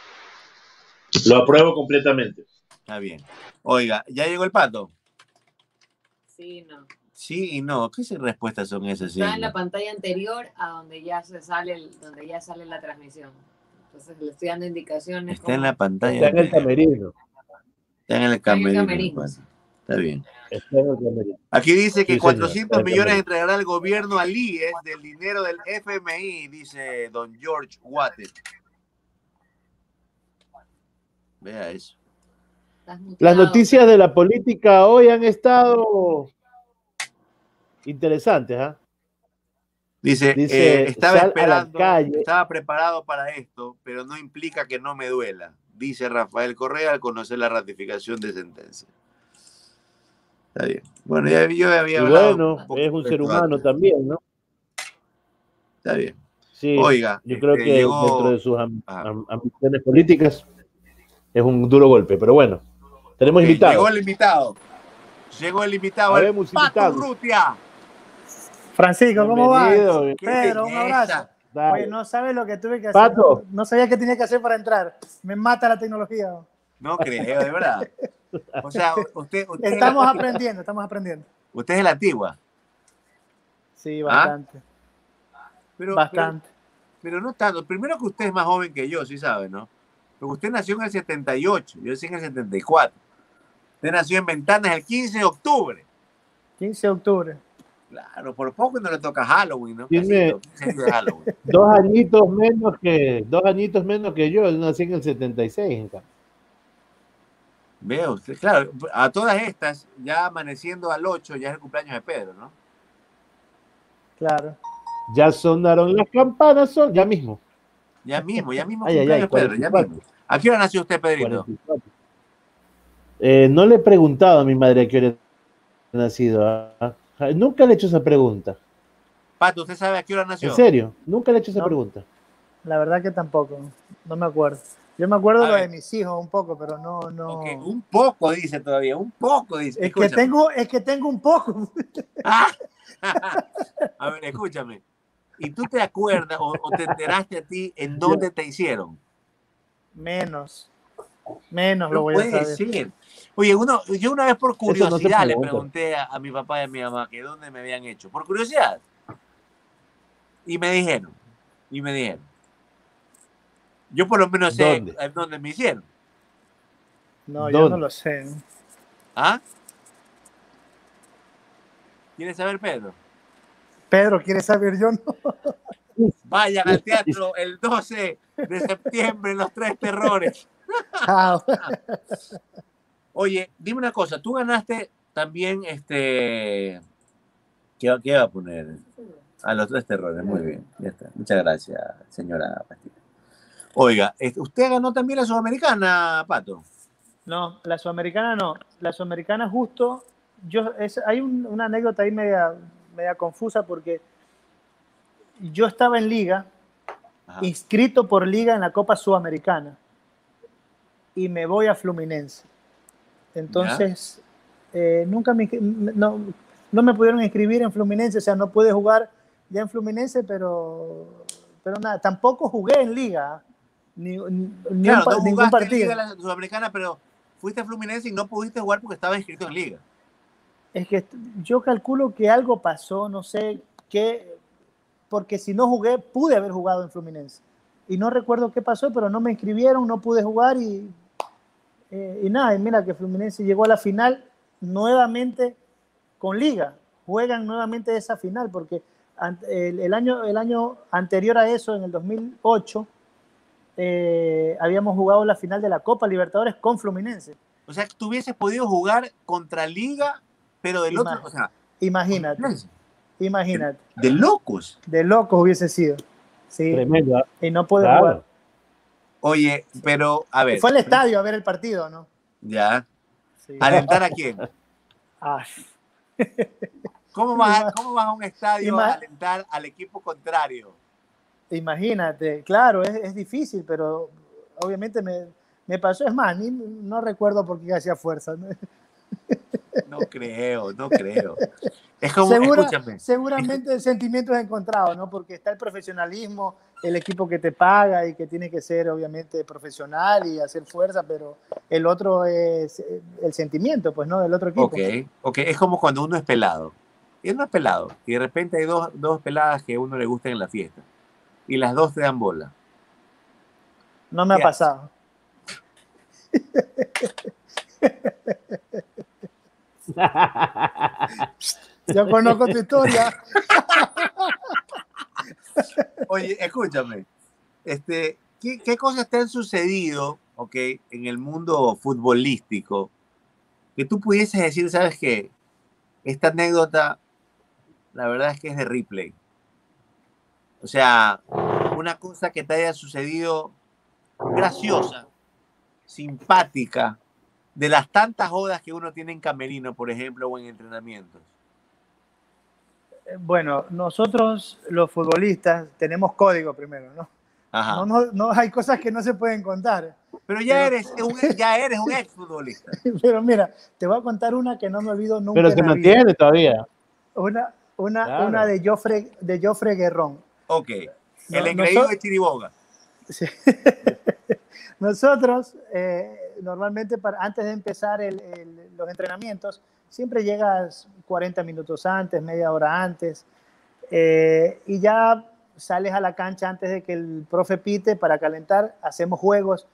Lo apruebo completamente. Está bien. Oiga, ¿ya llegó el pato? Sí, no. Sí y no. ¿Qué respuestas son esas? sí? Está en la pantalla anterior a donde ya se sale el- donde ya sale la transmisión. Entonces le estoy dando indicaciones. Está en la pantalla. Está en el camerino. Está en el en el camerino. Está bien. Aquí dice que Sí, señor, 400 está en el millones entregará el gobierno al IES del dinero del FMI, dice don George Watt. Vea eso. Las noticias de la política hoy han estado interesantes, ¿ah? Dice, Dice, eh, estaba esperando, estaba preparado para esto, pero no implica que no me duela, dice Rafael Correa al conocer la ratificación de sentencia. Está bien. Bueno, ya, yo había Y hablado bueno, un es un ser humano antes. también, ¿no? Está bien. Sí, Oiga, yo creo este, que llegó- dentro de sus am- am- ambiciones políticas es un duro golpe, pero bueno, tenemos Ok, invitados. Llegó el invitado. Llegó el invitado. el Pato. Urrutia. Francisco, ¿cómo vas? Pedro, un abrazo. Oye, no sabes lo que tuve que hacer. Pato. No, no sabía qué tenía que hacer para entrar. Me mata la tecnología. No creo, de verdad. O sea, usted, usted, Estamos aprendiendo, estamos aprendiendo. usted es la antigua. Sí, ¿Ah? bastante. Pero, bastante. Pero, pero no tanto. Primero que usted es más joven que yo, sí sabe, ¿no? Porque usted nació en el 78, yo nací en el 74. Usted nació en Ventanas el 15 de octubre. 15 de octubre. Claro, por poco no le toca Halloween, ¿no? Tiene- Casito, 15 de Halloween. Dos añitos menos que dos añitos menos que yo, yo nací en el 76. en cambio. Veo usted, claro, a todas estas, ya amaneciendo al 8, ya es el cumpleaños de Pedro, ¿no? Claro. Ya sonaron las campanas, son, ya mismo. Ya mismo, ya mismo Ay, ay, ay, cumpleaños Pedro, ya 44. mismo. ¿A qué hora nació usted, Pedrito? 44. Eh, no le he preguntado a mi madre a qué hora ha nacido. ¿ah? Nunca le he hecho esa pregunta. Pato, ¿usted sabe a qué hora nació? En serio, nunca le he hecho esa No. pregunta. La verdad que tampoco. No me acuerdo. Yo me acuerdo A lo ver. de mis hijos un poco, pero no, no. Un poco dice todavía, un poco dice. Es que tengo, es que tengo un poco. Ah. A ver, escúchame. ¿Y tú te acuerdas o, o te enteraste a ti en dónde te hicieron? Menos. Menos lo voy a saber. ser. Oye, uno, yo una vez por no curiosidad le pregunté a, a mi papá y a mi mamá que dónde me habían hecho. Por curiosidad. Y me dijeron. Y me dijeron. Yo por lo menos sé ¿Dónde? eh, dónde me hicieron. No, yo no lo sé. ¿Ah? ¿Quieres saber, Pedro? Pedro, ¿quieres saber? Yo no. Vayan al teatro el 12 de septiembre, Los Tres Terrores. Ah, Oye, dime una cosa, tú ganaste también, este, ¿qué, qué va a poner? A los tres terrores, muy bien, ya está. Muchas gracias, señora Pastilla. Oiga, ¿usted ganó también la Sudamericana, Pato? No, la sudamericana no. La sudamericana justo, yo es, hay un- una anécdota ahí media, media confusa porque yo estaba en liga, inscrito por liga en la Copa Sudamericana y me voy a Fluminense. Entonces, eh, nunca me, no, no me pudieron inscribir en Fluminense, o sea, no pude jugar ya en Fluminense, pero, pero nada, tampoco jugué en liga, ni, ni- ni Claro, un no ningún jugaste en partido. Liga Sudamericana, pero fuiste a Fluminense y no pudiste jugar porque estaba inscrito en Liga. Es que yo calculo que algo pasó, no sé qué, porque si no jugué, pude haber jugado en Fluminense. Y no recuerdo qué pasó, pero no me inscribieron, no pude jugar y, eh, y nada, y mira que Fluminense llegó a la final nuevamente con Liga. Juegan nuevamente esa final, porque el, el año, el año anterior a eso, en el 2008, eh, habíamos jugado la final de la Copa Libertadores con Fluminense. O sea, que tú hubieses podido jugar contra Liga, pero del otro, Ima- o sea, Imagínate, imagínate. de locos. De locos hubiese sido. Sí. Tremendo. ¿ah? Y no Claro. jugar. Oye, pero, a ver. Fue al estadio a ver el partido, ¿no? Ya. Sí. ¿Alentar a quién? ¿Cómo vas, a, ¿Cómo vas a un estadio a alentar al equipo contrario? Imagínate, claro, es, es difícil, pero obviamente me, me pasó. Es más, ni- no recuerdo por qué hacía fuerza. ¿no? Creo, no creo. Es como, Segura- escúchame. seguramente sentimientos encontrados, ¿no? Porque está el profesionalismo, el equipo que te paga y que tiene que ser obviamente profesional y hacer fuerza, pero el otro es el sentimiento, pues, ¿no? Del otro equipo. Ok, ok, es como cuando uno es pelado. Y uno es pelado. Y de repente hay dos, dos peladas que a uno le gustan en la fiesta. Y las dos te dan bola. No me ha pasado. Yo conozco tu historia. Oye, escúchame. Este, ¿qué, qué cosas te han sucedido, ok, en el mundo futbolístico que tú pudieses decir, sabes qué? Esta anécdota, la verdad es que es de replay. O sea, una cosa que te haya sucedido graciosa, simpática, de las tantas jodas que uno tiene en camerino, por ejemplo, o en entrenamientos. Bueno, nosotros los futbolistas tenemos código primero, ¿no? Ajá. No, no, no, hay cosas que no se pueden contar. Pero ya eres un, ya eres un exfutbolista. Pero mira, te voy a contar una que no me olvido nunca. Pero se mantiene todavía. Una, una, Claro. una de Joffre, de Joffre Guerrón. Ok. No, El engreído noso- de Chiriboga. Sí. Nosotros, eh, normalmente, para, antes de empezar el- el- los entrenamientos, siempre llegas 40 minutos antes, media hora antes, eh, y ya sales a la cancha antes de que el profe pite para calentar, hacemos juegos,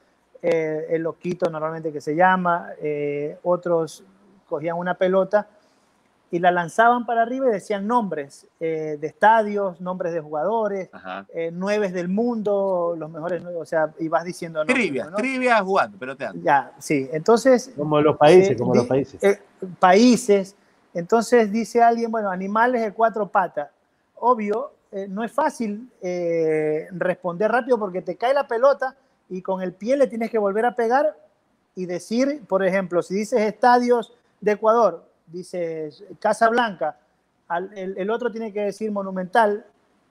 eh, el loquito normalmente que se llama, eh, otros cogían una pelota y la lanzaban para arriba y decían nombres eh, de estadios, nombres de jugadores, eh, nueves del mundo, los mejores nueve, o sea, y vas diciendo nombres, Trivia, ¿no? trivia jugando, pero te Ya, sí. Entonces. Como los países, eh, como los países. eh, países. Entonces dice alguien, bueno, animales de cuatro patas. Obvio, eh, no es fácil eh, responder rápido porque te cae la pelota y con el pie le tienes que volver a pegar y decir, por ejemplo, si dices estadios de Ecuador, dices Casa Blanca, el, otro tiene que decir Monumental,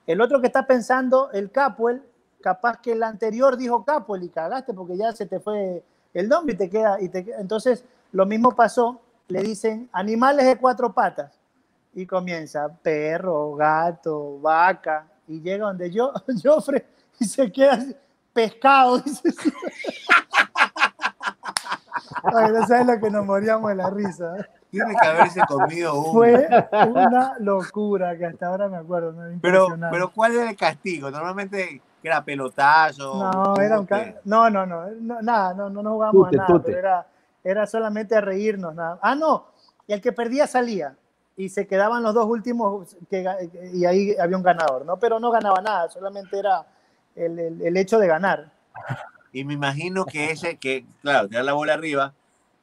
el otro que está pensando, el Capuel, capaz que el anterior dijo Capuel y cagaste porque ya se te fue el nombre y te queda. Y te, entonces, lo mismo pasó, le dicen animales de cuatro patas y comienza perro, gato, vaca y llega donde yo, Joffre y se queda pescado. dice. Ay, no sabes lo que nos moríamos de la risa. Tiene que haberse comido uno. Fue una locura que hasta ahora me acuerdo. ¿no? Pero, pero ¿cuál era el castigo? Normalmente era pelotazo. No, era un ca- no, no, no, no, nada, no, no nos jugábamos Tute, a nada, tute. pero era, era solamente a reírnos. Nada. Ah, no, y el que perdía salía y se quedaban los dos últimos que, y ahí había un ganador, ¿no? Pero no ganaba nada, solamente era el, el- el hecho de ganar. Y me imagino que ese, que claro, te da la bola arriba,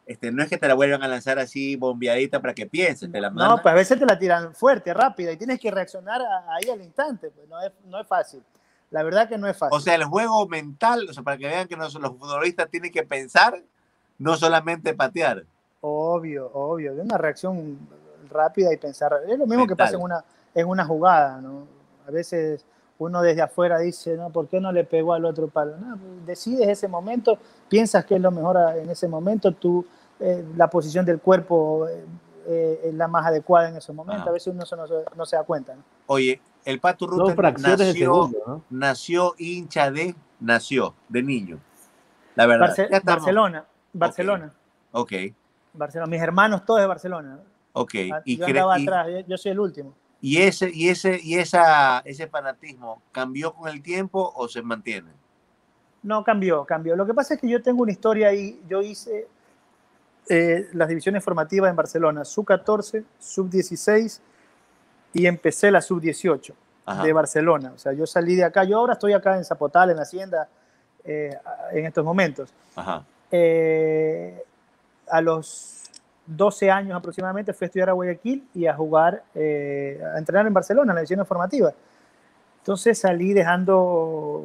este, no es que te la vuelvan a lanzar así bombeadita para que pienses, te la mandan. No, pues a veces te la tiran fuerte, rápida, y tienes que reaccionar a- ahí al instante. Pues no es, no es fácil. La verdad que no es fácil. O sea, el juego mental, o sea, para que vean que los futbolistas tienen que pensar, no solamente patear. Obvio, obvio. De una reacción rápida y pensar. Es lo mismo que pasa en una, en una jugada, ¿no? A veces uno desde afuera dice, no, ¿por qué no le pegó al otro palo? No, decides ese momento, piensas que es lo mejor en ese momento, tú, eh, la posición del cuerpo eh, eh, es la más adecuada en ese momento. Ajá. A veces uno eso no, se- no se da cuenta. ¿no? Oye, el Pato Ruta nació, segundo, ¿no? nació hincha de, nació de niño. La verdad. Barce- ya. Barcelona, Barcelona, Ok, Barcelona. Mis hermanos todos de Barcelona. ok. Ah, Y, yo cre- andaba y- atrás, yo- yo soy el último. y ese, y ese, y esa, ese fanatismo cambió con el tiempo o se mantiene. No, cambió, cambió. Lo que pasa es que yo tengo una historia ahí. Yo hice eh, las divisiones formativas en Barcelona, sub-14, sub-16 y empecé la sub-18 Ajá. de Barcelona. O sea, yo salí de acá. Yo ahora estoy acá en Zapotal, en la hacienda, eh, en estos momentos. Ajá. Eh, a los 12 años aproximadamente fui a estudiar a Guayaquil y a jugar, eh, a entrenar en Barcelona, en las divisiones formativas. Entonces salí dejando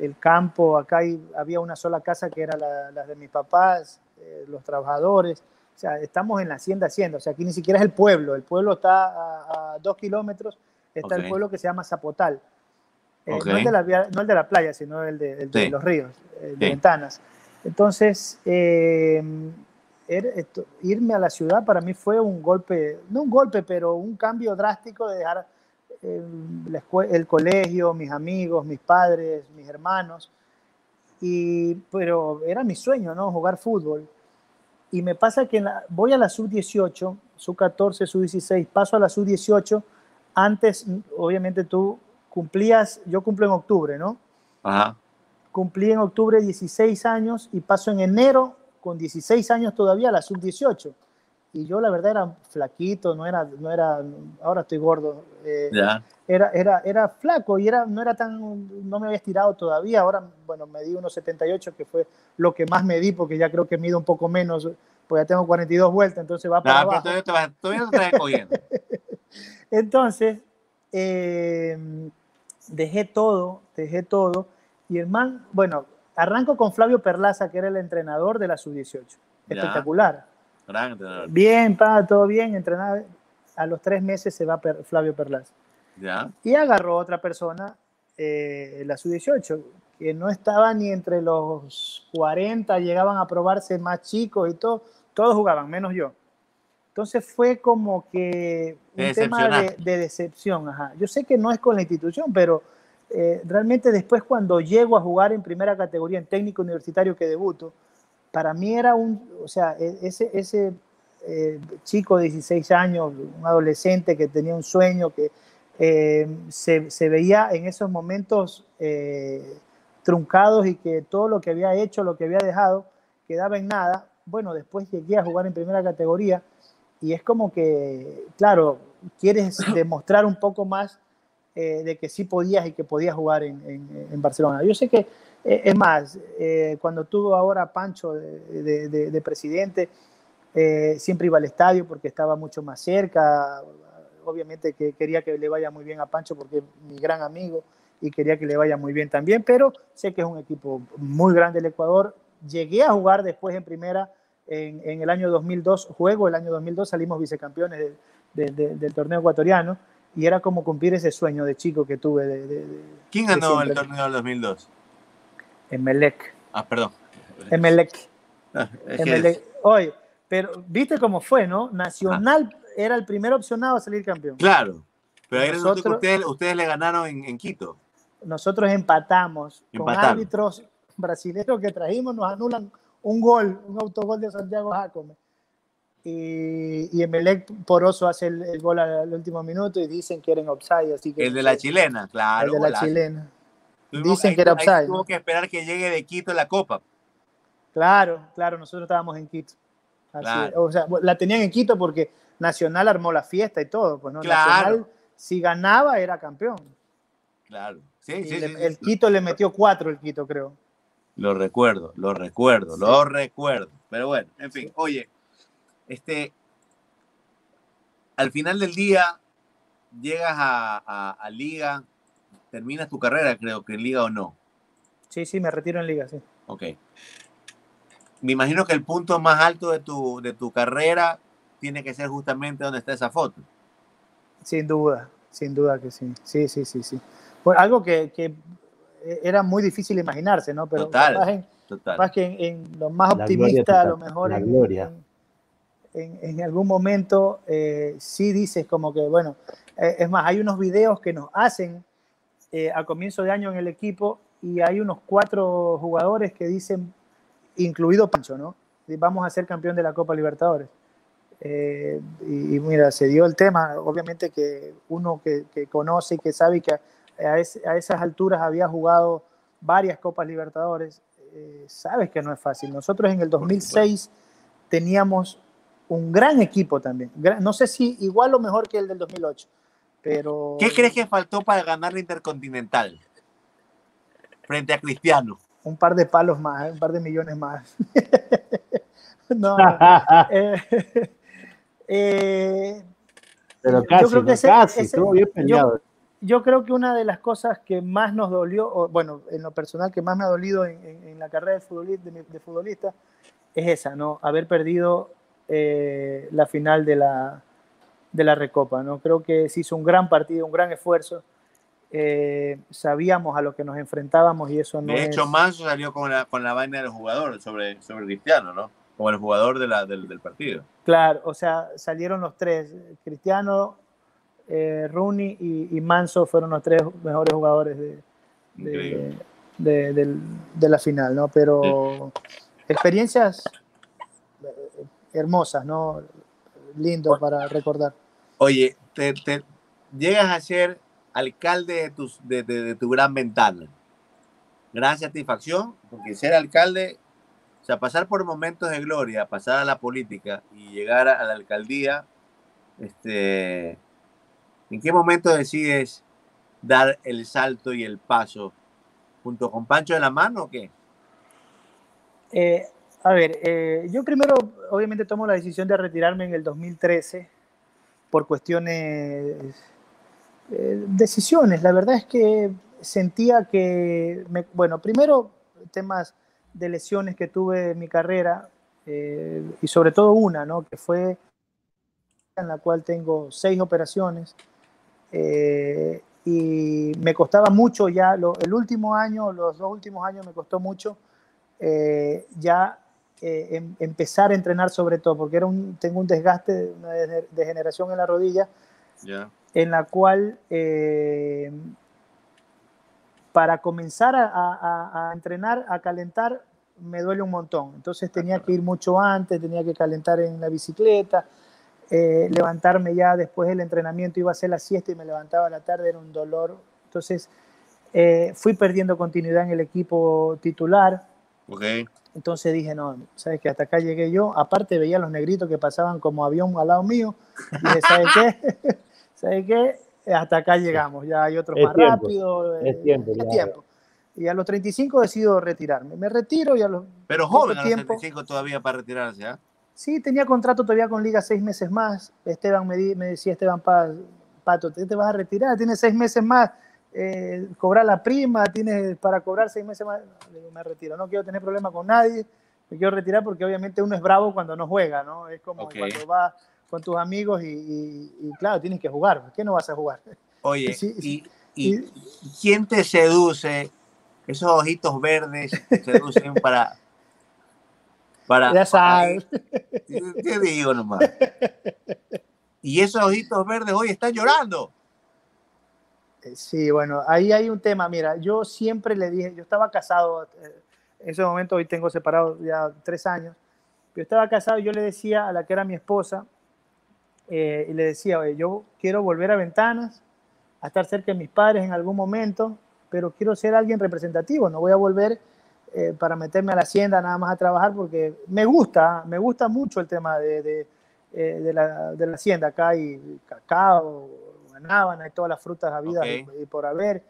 el campo, acá y había una sola casa que era la, la de mis papás, eh, los trabajadores. O sea, estamos en la hacienda hacienda. O sea, aquí ni siquiera es el pueblo. El pueblo está a, a dos kilómetros. Está Ok. el pueblo que se llama Zapotal. Eh, Ok. no, el de la, no el de la playa, sino el de, el de Sí. los ríos, el de Sí. Ventanas. Entonces, eh, er- irme a la ciudad para mí fue un golpe, no un golpe, pero un cambio drástico de dejar eh, la escue- el colegio, mis amigos, mis padres, mis hermanos. Y, pero era mi sueño, ¿no? Jugar fútbol. Y me pasa que la- voy a la sub-18, sub-14, sub-16, paso a la sub-18. Antes, obviamente tú cumplías, yo cumplo en octubre, ¿no? Ajá. Cumplí en octubre 16 años y paso en enero con 16 años todavía a la sub-18. Y yo la verdad era flaquito, no era, no era, ahora estoy gordo. eh, era, era, era flaco y era, no era tan, no me había estirado todavía. Ahora, bueno, me di unos 78, que fue lo que más me di, porque ya creo que mido un poco menos, pues ya tengo 42 vueltas, entonces va para Ah, pero abajo. todavía te vas, todavía te estás cogiendo. Entonces, eh, dejé todo, dejé todo. Y el man, bueno, arranco con Flavio Perlaza, que era el entrenador de la sub-18. Ya. Espectacular. Gran entrenador. Bien, pa, todo bien, entrenaba. A los tres meses se va Per- Flavio Perlaza. Ya. Y agarró otra persona, eh, la sub-18, que no estaba ni entre los 40, llegaban a probarse más chicos y todo, todos jugaban, menos yo. Entonces fue como que un tema de decepción. Ajá. Yo sé que no es con la institución, pero eh, realmente después cuando llego a jugar en primera categoría, en técnico universitario que debuto, para mí era un, o sea, e- ese, ese eh, chico de 16 años, un adolescente que tenía un sueño, que eh, se, se veía en esos momentos eh, truncados y que todo lo que había hecho, lo que había dejado, quedaba en nada. Bueno, después llegué a jugar en primera categoría y es como que, claro, quieres demostrar un poco más de que sí podías y que podías jugar en, en- en Barcelona. Yo sé que, eh, es más, eh, cuando tuvo ahora Pancho de, de- de- de presidente, eh, siempre iba al estadio porque estaba mucho más cerca. Obviamente que quería que le vaya muy bien a Pancho porque es mi gran amigo y quería que le vaya muy bien también, pero sé que es un equipo muy grande el Ecuador. Llegué a jugar después en primera en, en el año 2002, juego el año 2002, salimos vicecampeones de- de- de- del torneo ecuatoriano y era como cumplir ese sueño de chico que tuve de, ¿Quién ganó el torneo del 2002? Emelec. Ah, perdón. Emelec. Ah, Emelec. Oye, pero viste cómo fue, ¿no? Nacional era el primer opcionado a salir campeón. Claro. Pero ahí resulta que Nosotros- ustedes, ustedes le ganaron en, en Quito. Nosotros empatamos con árbitros brasileños que trajimos, nos anulan un gol, un autogol de Santiago Jacome. Y, y Emelec Poroso hace el, el gol al, al último minuto y dicen que era en offside. Así que, El de la chilena, claro. El de la golazo. chilena. Tuvimos- Dicen que era ahí offside, Tuvo que esperar que llegue de Quito la copa. Claro, claro, nosotros estábamos en Quito. Así Claro. O sea, la tenían en Quito porque Nacional armó la fiesta y todo. Pues, ¿no? Claro. Nacional, si ganaba, era campeón. Claro. Sí, sí, le- sí, el Quito le metió cuatro, el Quito, creo. Lo recuerdo, lo recuerdo, lo recuerdo. Pero bueno, en fin, oye, este, al final del día llegas a, a- a Liga, terminas tu carrera, creo que en Liga o no. Sí, sí, me retiro en liga, sí. Ok. Me imagino que el punto más alto de tu, de tu carrera tiene que ser justamente donde está esa foto. Sin duda, sin duda que sí. Sí, sí, sí, sí. Bueno, algo que, que era muy difícil imaginarse, ¿no? Pero Total, capaz en- total. capaz que en, en lo más optimista, a lo mejor la en, gloria. en- en algún momento eh, sí dices como que, bueno, eh, es más, hay unos videos que nos hacen eh, a comienzo de año en el equipo y hay unos cuatro jugadores que dicen, incluido Pancho, ¿no? Vamos a ser campeón de la Copa Libertadores. Eh, y, y mira, se dio el tema, obviamente que uno que, que conoce y que sabe que a, es- a esas alturas había jugado varias Copas Libertadores, eh, sabes que no es fácil. Nosotros en el 2006 teníamos un gran equipo también. Gran- no sé si igual o mejor que el del 2008, pero... ¿Qué crees que faltó para ganar la Intercontinental? Frente a Cristiano. Un par de palos más, ¿eh? un par de millones más. no. eh, eh, Pero yo casi, creo que ¿no? ese- casi, ese- estuvo bien yo- peleado. yo creo que una de las cosas que más nos dolió, o, bueno, en lo personal que más me ha dolido en, en- en la carrera de futbolista, de, mi- de futbolista, es esa, ¿no? Haber perdido eh, la final de la, de la Recopa, ¿no? Creo que se hizo un gran partido, un gran esfuerzo. Eh, sabíamos a lo que nos enfrentábamos y eso no De hecho, es... Manso salió con la, con la vaina del jugador sobre, sobre Cristiano, ¿no? Como el jugador de la, del, del partido. Claro, o sea, salieron los tres, Cristiano, eh, Rooney y, y Manso fueron los tres mejores jugadores de, de, de la final, ¿no? Pero experiencias eh, hermosas, ¿no? Lindo para recordar. Oye, te, llegas a ser alcalde de, tus, de tu gran ventana. Gran satisfacción, porque ser alcalde, o sea, pasar por momentos de gloria, pasar a la política y llegar a, a la alcaldía, este, ¿en qué momento decides dar el salto y el paso? ¿Junto con Pancho de la mano o qué? Eh, a ver, eh, yo primero obviamente tomo la decisión de retirarme en el 2013 por cuestiones, eh, decisiones. La verdad es que sentía que, me- bueno, primero temas de lesiones que tuve en mi carrera eh, y sobre todo una, ¿no? Que fue en la cual tengo seis operaciones eh, y me costaba mucho ya, lo- el último año, los dos últimos años me costó mucho ya eh, em- empezar a entrenar sobre todo, porque era un, tengo un desgaste, una de- degeneración en la rodilla, Ya. en la cual eh, para comenzar a, a- a entrenar, a calentar, me duele un montón. Entonces tenía que ir mucho antes, tenía que calentar en la bicicleta, eh, levantarme ya después del entrenamiento, iba a hacer la siesta y me levantaba a la tarde, era un dolor. Entonces eh, fui perdiendo continuidad en el equipo titular. Ok. Entonces dije, no, sabes que hasta acá llegué yo. Aparte veía a los negritos que pasaban como avión al lado mío. Dije, ¿sabes qué? ¿Sabes qué? Hasta acá llegamos. Ya hay otros Es más tiempo, rápidos. es tiempo, es ya. tiempo. Y a los 35 decido retirarme. Me retiro y a los Pero joven a los tiempo- 35 todavía para retirarse, ¿ah? Sí, tenía contrato todavía con Liga seis meses más. Esteban me, di- me decía, Esteban Paz, Pato, te, te vas a retirar, tienes seis meses más, eh, cobrar la prima, tienes para cobrar seis meses más. Digo, me retiro, no quiero tener problema con nadie, me quiero retirar porque obviamente uno es bravo cuando no juega, ¿no? Es como cuando vas con tus amigos y, y- y, claro, tienes que jugar, ¿por qué no vas a jugar? Oye, Sí, y, y quién te seduce? Esos ojitos verdes te seducen para. para Ya sabes. ¿Qué te digo nomás? Y esos ojitos verdes hoy están llorando. Eh, Sí, bueno, ahí hay un tema. Mira, yo siempre le dije, yo estaba casado, eh, en ese momento hoy tengo separado ya tres años. Yo estaba casado y yo le decía a la que era mi esposa, eh, y le decía, oye, yo quiero volver a Ventanas, a estar cerca de mis padres en algún momento, pero quiero ser alguien representativo, no voy a volver para meterme a la hacienda nada más a trabajar porque me gusta, me gusta mucho el tema de, de, la, de la hacienda. Acá hay cacao, guanábana y todas las frutas habidas Ok. y, y por haber.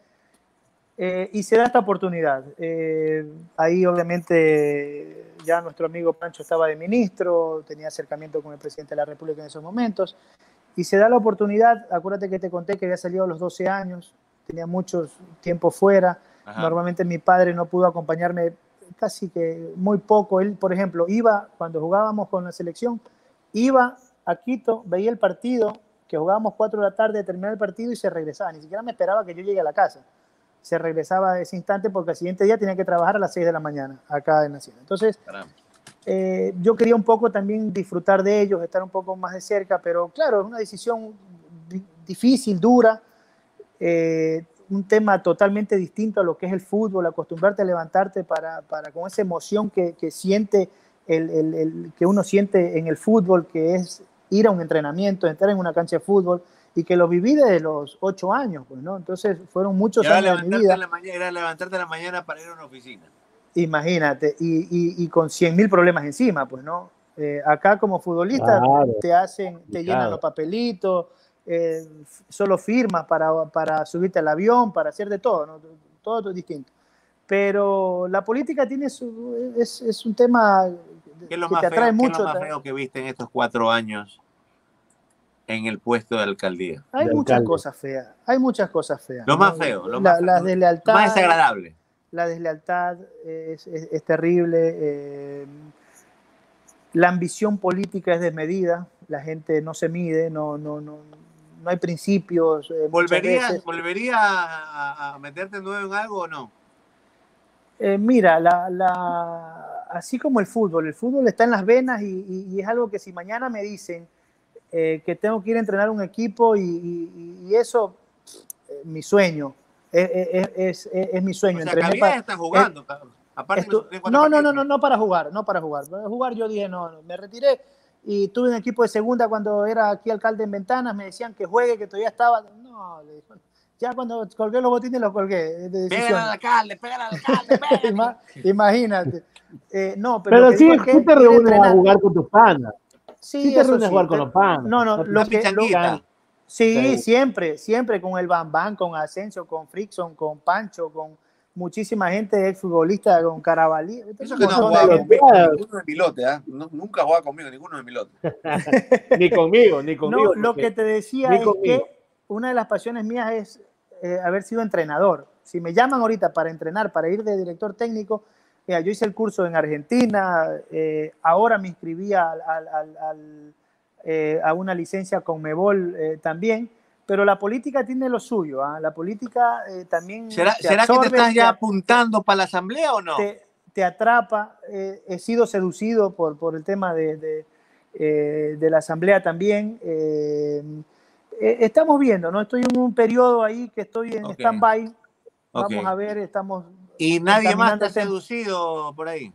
Eh, y se da esta oportunidad. Eh, ahí obviamente ya nuestro amigo Pancho estaba de ministro, tenía acercamiento con el presidente de la República en esos momentos, y se da la oportunidad, acuérdate que te conté que había salido a los 12 años, tenía mucho tiempo fuera, Ajá. normalmente mi padre no pudo acompañarme casi que muy poco, él por ejemplo iba, cuando jugábamos con la selección, iba a Quito, veía el partido, que jugábamos 4 de la tarde, terminaba el partido y se regresaba, ni siquiera me esperaba que yo llegue a la casa. Se regresaba a ese instante porque al siguiente día tenía que trabajar a las 6 de la mañana acá en la ciudad. Entonces, eh, yo quería un poco también disfrutar de ellos, estar un poco más de cerca, pero claro, es una decisión di- difícil, dura, eh, un tema totalmente distinto a lo que es el fútbol, acostumbrarte a levantarte para, para con esa emoción que, que siente el, el- el- que uno siente en el fútbol, que es ir a un entrenamiento, entrar en una cancha de fútbol y que lo viví desde los ocho años, pues, ¿no? Entonces fueron muchos años de mi vida. la mañana, era levantarte en la mañana para ir a una oficina. Imagínate, y, y, y con 100 mil problemas encima, pues, ¿no? Eh, acá como futbolista Claro, te hacen, te llenan los papelitos, eh, solo firmas para, para subirte al avión, para hacer de todo, ¿no? Todo es distinto. Pero la política tiene su, es, es un tema ¿Qué es lo que más, te feo, atrae qué es mucho. lo más te- feo que viste en estos cuatro años en el puesto de alcaldía? Hay de muchas alcalde. cosas feas, hay muchas cosas feas. Lo ¿no? más feo, lo La- más, la lo deslealtad, más desagradable. la deslealtad es, es- es terrible. eh, la ambición política es desmedida. La gente no se mide, no, no, no, no hay principios. eh, ¿Volverías. ¿volvería a, a- a meterte nuevo en algo o no? Eh, mira, la, la- así como el fútbol, el fútbol está en las venas y, y- y es algo que si mañana me dicen eh, que tengo que ir a entrenar un equipo y, eso, eh, mi sueño, es, es- es- mi sueño. O sea, Entrené está jugando. Aparte no, no, no, no, no para jugar, no para jugar. Para jugar yo dije, no, no, me retiré y tuve un equipo de segunda cuando era aquí alcalde en Ventanas, me decían que juegue, que todavía estaba. No, le digo, ya cuando colgué los botines los colgué. de Pégale al alcalde, pégale al alcalde, pégale. Ima- Imagínate. Eh, no, pero, Pero sí, sí te reúnes a jugar con tus panas. Sí, sí te eso reúnes a jugar con los panas. No, no, lo que, lo- sí, Sí. siempre, siempre con el Bambán, con Asensio, con Frickson, con Pancho, con muchísima gente exfutbolista, con Carabalí. Eso un que no jugaba gente. conmigo, ninguno de pilote, ¿ah? No- nunca jugaba conmigo, ninguno de pilote. Ni conmigo, ni conmigo. No, lo que te decía ni es conmigo. que una de las pasiones mías es eh, haber sido entrenador. Si me llaman ahorita para entrenar, para ir de director técnico, mira, yo hice el curso en Argentina, eh, ahora me inscribí al- al- al- al, eh, a una licencia con Mebol también, pero la política tiene lo suyo, ¿ah? la política también ¿Será, ¿será que te estás ya apuntando para la asamblea o no? te, te atrapa. he sido seducido por, por el tema de, de, de la asamblea también. Eh, estamos viendo, ¿no? Estoy en un periodo ahí que estoy en Ok. stand-by. Vamos a ver, estamos. Y nadie más tema. seducido por ahí.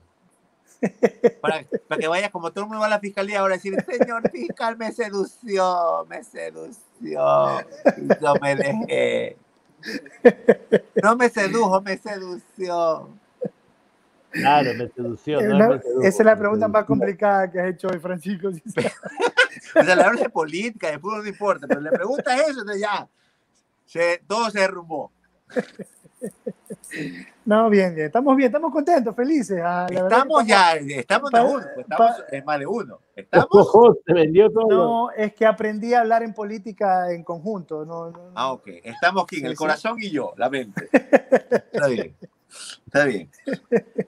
Para, para que vayas como todo el mundo va a la fiscalía ahora a decir, señor fiscal, me sedució, me sedució. Yo me dejé. No me sedujo, me sedució. Claro, me sedució. Eh, no no, me sedujo, esa es la pregunta más complicada que has hecho hoy, Francisco. O sea, le hablas de política, de fútbol no importa, pero le preguntas eso, entonces ya. Se, todo se derrumbó. No, bien, bien. Estamos bien, estamos contentos, felices. Ah, Estamos ya, estamos de uno, pues estamos en más de uno. Estamos. Ojo, se vendió todo. No, es que aprendí a hablar en política en conjunto. No, no, Ah, ok. Estamos aquí, Sí, el sí. corazón y yo, la mente. Está bien. Está bien.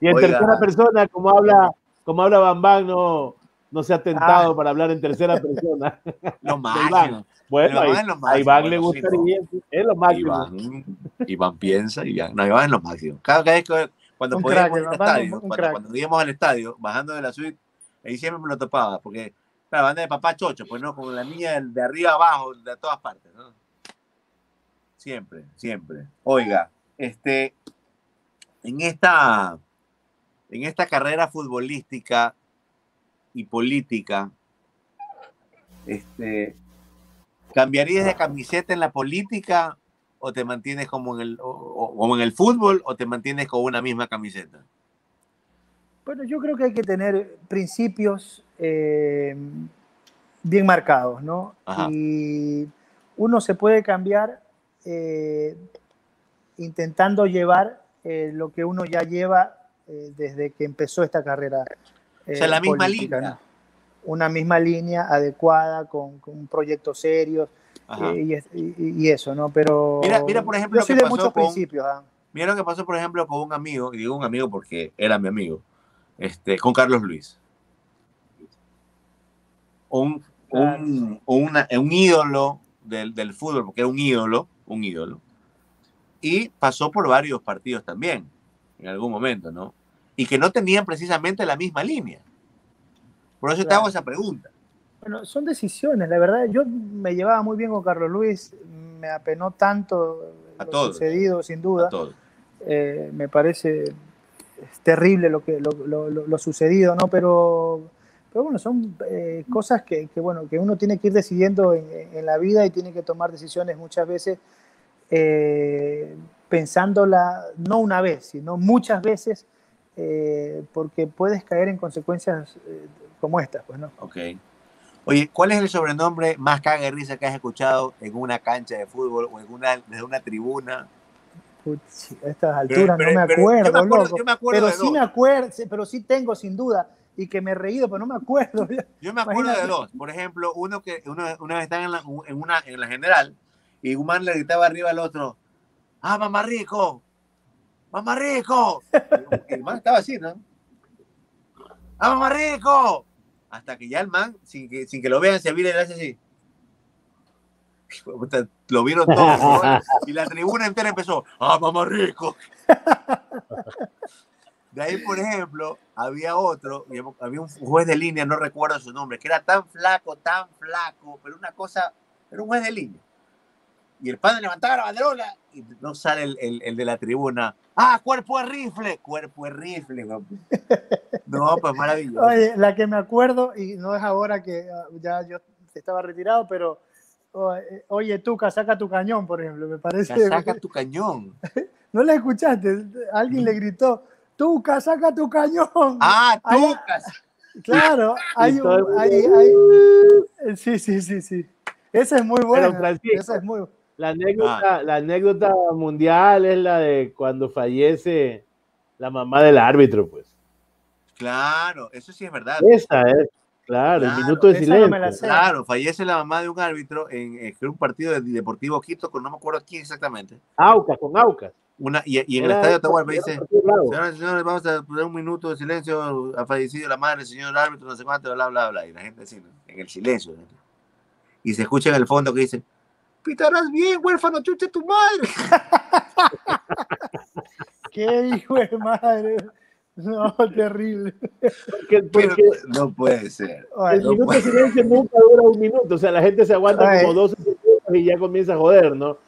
Y en Oiga. tercera persona, como habla, como habla Bambán, no, no se ha tentado Ah. para hablar en tercera persona. Lo máximo. Iván. Bueno, Iván ahí- lo a máximo, Iván le bueno, sí, gustaría, es lo máximo. Iván, Iván piensa, Iván, no, Iván es lo máximo. Cada vez que cuando Un podíamos crack, ir al estadio, un cuando, cuando íbamos al estadio, bajando de la suite, ahí siempre me lo topaba, porque la banda de papá chocho, pues no, con la niña de arriba abajo, de todas partes, ¿no? Siempre, siempre. Oiga, este, en esta, en esta carrera futbolística y política, este, ¿cambiarías de camiseta en la política o te mantienes como en el, o- o- como en el fútbol o te mantienes con una misma camiseta? Bueno, yo creo que hay que tener principios eh, bien marcados, ¿no? Ajá. Y uno se puede cambiar eh, intentando llevar eh, lo que uno ya lleva eh, desde que empezó esta carrera. O sea, la eh, misma política, línea. ¿no? Una misma línea adecuada, con, con un proyecto serio y, es- y- y eso, ¿no? Pero Mira, mira, por ejemplo, yo lo que de pasó muchos con- principios. ¿ah? Mira lo que pasó, por ejemplo, con un amigo, y digo un amigo porque era mi amigo, este, con Carlos Luis. Un, un, una- un ídolo del, del fútbol, porque era un ídolo, un ídolo. Y pasó por varios partidos también, en algún momento, ¿no? Y que no tenían precisamente la misma línea. Por eso te hago esa pregunta. Bueno, son decisiones, la verdad. Yo me llevaba muy bien con Carlos Luis, me apenó tanto A lo todos. sucedido, sin duda. A todos. Eh, me parece terrible lo que lo, lo- lo- lo sucedido, ¿no? Pero, pero bueno, son eh, cosas que, que, bueno, que uno tiene que ir decidiendo en, en la vida y tiene que tomar decisiones muchas veces eh, pensándola no una vez, sino muchas veces, eh, porque puedes caer en consecuencias eh, como estas, pues, ¿no? Ok. Oye, ¿cuál es el sobrenombre más caga de risa que has escuchado en una cancha de fútbol o en una, desde una tribuna? Putz, a estas Pero- alturas pero- no me pero acuerdo, yo me acuerdo- loco. yo me acuerdo pero de sí dos. me acuerdo, pero sí tengo sin duda y que me he reído, pero no me acuerdo. Yo me acuerdo de Imagínate. dos. Por ejemplo, uno que uno, una vez están en la, en una, en la general y un man le gritaba arriba al otro, ¡Ah, mamá rico! ¡Mamá rico! Y el man estaba así, ¿no? ¡Ah, mamá rico! Hasta que ya el man, sin que, sin que lo vean, se vira y le hace así. Lo vieron todos. ¿no? Y la tribuna entera empezó, ¡Ah, mamá rico! De ahí, por ejemplo, había otro, había un juez de línea, no recuerdo su nombre, que era tan flaco, tan flaco, pero una cosa, era un juez de línea. Y el padre levantaba la banderola y no sale el, el- el de la tribuna. ¡Ah, cuerpo de rifle! Cuerpo de rifle. papi. No, pues maravilloso. Oye, la que me acuerdo, y no es ahora que ah, ya yo estaba retirado, pero oh, eh, oye, Tuca, saca tu cañón, por ejemplo, me parece. Saca tu cañón. ¿No la escuchaste? Alguien le gritó, Tuca, saca tu cañón. ¡Ah, Tucas! Claro, hay, un- hay- hay- Sí, sí, sí, sí. Esa es muy buena. Francisco, Esa es muy La anécdota, la anécdota mundial es la de cuando fallece la mamá del árbitro, pues. Claro, eso sí es verdad. Esa es, claro, el minuto de silencio. Claro, fallece la mamá de un árbitro en, en un partido de Deportivo Quito, con no me acuerdo quién exactamente. Aucas, con Aucas. Una, y, y en el estadio Atahualpa dice, y señores, vamos a poner un minuto de silencio, ha fallecido la madre del señor árbitro, no sé cuánto, bla, bla, bla, y la gente así, ¿no? en el silencio. ¿no? Y se escucha en el fondo que dice, pitarás bien, huérfano, chuche tu madre. ¡Qué hijo de madre! No, terrible. Porque, Pero porque no puede ser. el no minuto de silencio nunca dura un minuto, o sea, la gente se aguanta Ay. como 12 segundos y ya comienza a joder, ¿no?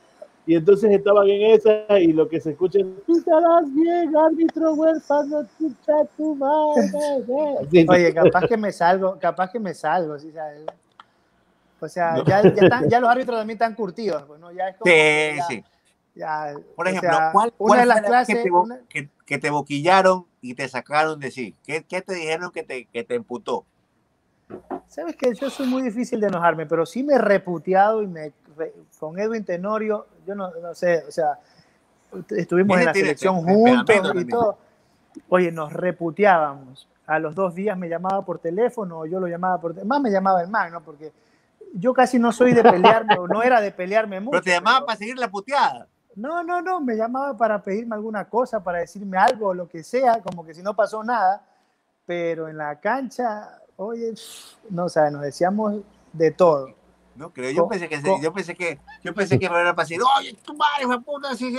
Y entonces estaban en esa y lo que se escucha es, "Pitarás bien, árbitro huérfano, chucha tu madre. Oye, capaz que me salgo, capaz que me salgo, ¿sí sabes? O sea, No. ya, ya, están- ya los árbitros también están curtidos, pues, ¿no? Ya es como Sí, ya- sí. ya, Por ejemplo, sea, ¿cuál, una cuál de las vez que clases, te, una- que, que te boquillaron y te sacaron de sí? ¿Qué, qué te dijeron que te, que te emputó? Sabes que yo soy muy difícil de enojarme, pero sí me he reputeado y me con Edwin Tenorio, yo no, no sé, o sea, estuvimos en la selección temperamento juntos y todo. Oye, nos reputeábamos. A los dos días me llamaba por teléfono, yo lo llamaba por teléfono. Más me llamaba el man, ¿no? Porque yo casi no soy de pelearme, o no era de pelearme mucho. Pero te llamaban para seguir la puteada. No, no, no, me llamaba para pedirme alguna cosa, para decirme algo, lo que sea, como que si no pasó nada, pero en la cancha, oye, no, o sea, nos decíamos de todo. No creo, yo pensé que yo pensé que yo pensé que era para decir, oye, tu madre fue puta, así,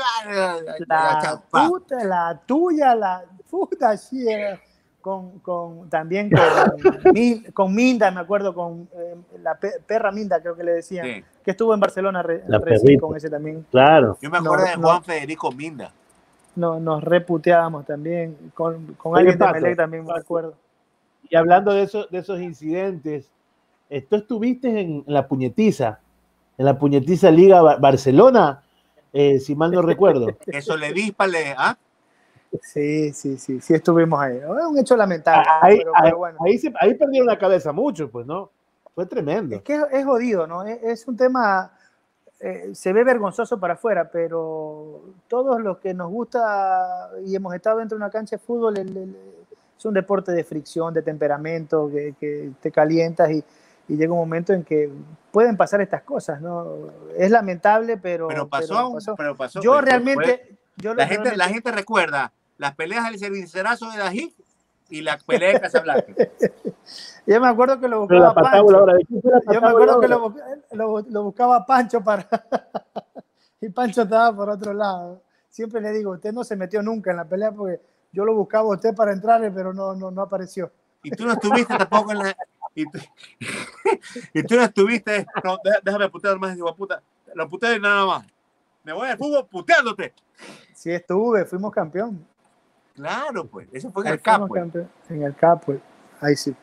La chao, pa". puta, la tuya, la puta, sí era. Con, con, también con, Min- con Minda, me acuerdo, con eh, la pe- perra Minda, creo que le decían, Sí. que estuvo en Barcelona re- La recién perrita. con ese también. Claro. Yo me acuerdo No, de no. Juan Federico Minda. No, nos reputeábamos también, con, con alguien de Melec también me acuerdo. Y hablando de, eso, de esos incidentes, tú estuviste en la puñetiza, en la puñetiza Liga Ba- Barcelona, eh, si mal no recuerdo. Eso le dispale, ¿ah? Sí, sí, sí, sí estuvimos ahí. Es un hecho lamentable, ¿no? Ahí, pero, ahí, pero bueno. ahí se- ahí perdieron la cabeza mucho, pues, ¿no? Fue tremendo. Es que es, es jodido, ¿no? Es, es un tema eh, se ve vergonzoso para afuera, pero todos los que nos gusta y hemos estado dentro de una cancha de fútbol, el- el- es un deporte de fricción, de temperamento, que, que te calientas y, y llega un momento en que pueden pasar estas cosas, ¿no? Es lamentable, pero, Pero pasó, pero pasó. Pero pasó Yo fue- fue- realmente, yo la, gente, la realmente- gente recuerda las peleas del servicerazo de Dají y la pelea de Casablanca. Yo me acuerdo que lo buscaba Pancho. ahora, ¿de quién fue la Yo me acuerdo que lo, bu- lo- lo buscaba Pancho para... y Pancho estaba por otro lado. Siempre le digo, usted no se metió nunca en la pelea porque yo lo buscaba a usted para entrarle, pero no, no, no apareció. Y tú no estuviste tampoco en la. Y tú, y tú no estuviste. No, déjame putear más, hijo de puta. Lo puteo y nada más. Me voy al fútbol puteándote. Sí estuve, fuimos campeón. Claro, pues. Eso fue en el CAP, pues. campeón. En el CAP, pues. Ahí sí.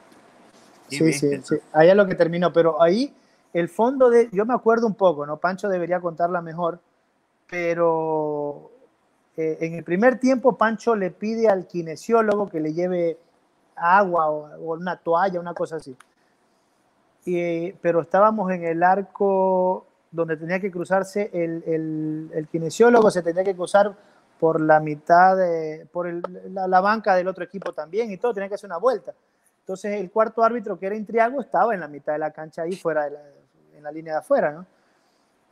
Sí, sí, sí. Ahí es lo que terminó. Pero ahí, el fondo de. Yo me acuerdo un poco, ¿no? Pancho debería contarla mejor. Pero eh, en el primer tiempo, Pancho le pide al kinesiólogo que le lleve agua o, o una toalla, una cosa así. Y, pero estábamos en el arco donde tenía que cruzarse el, el, el kinesiólogo, se tenía que cruzar por la mitad, de, por la, banca del otro equipo también y todo, tenía que hacer una vuelta. Entonces el cuarto árbitro, que era Intriago, estaba en la mitad de la cancha ahí fuera en la línea de afuera.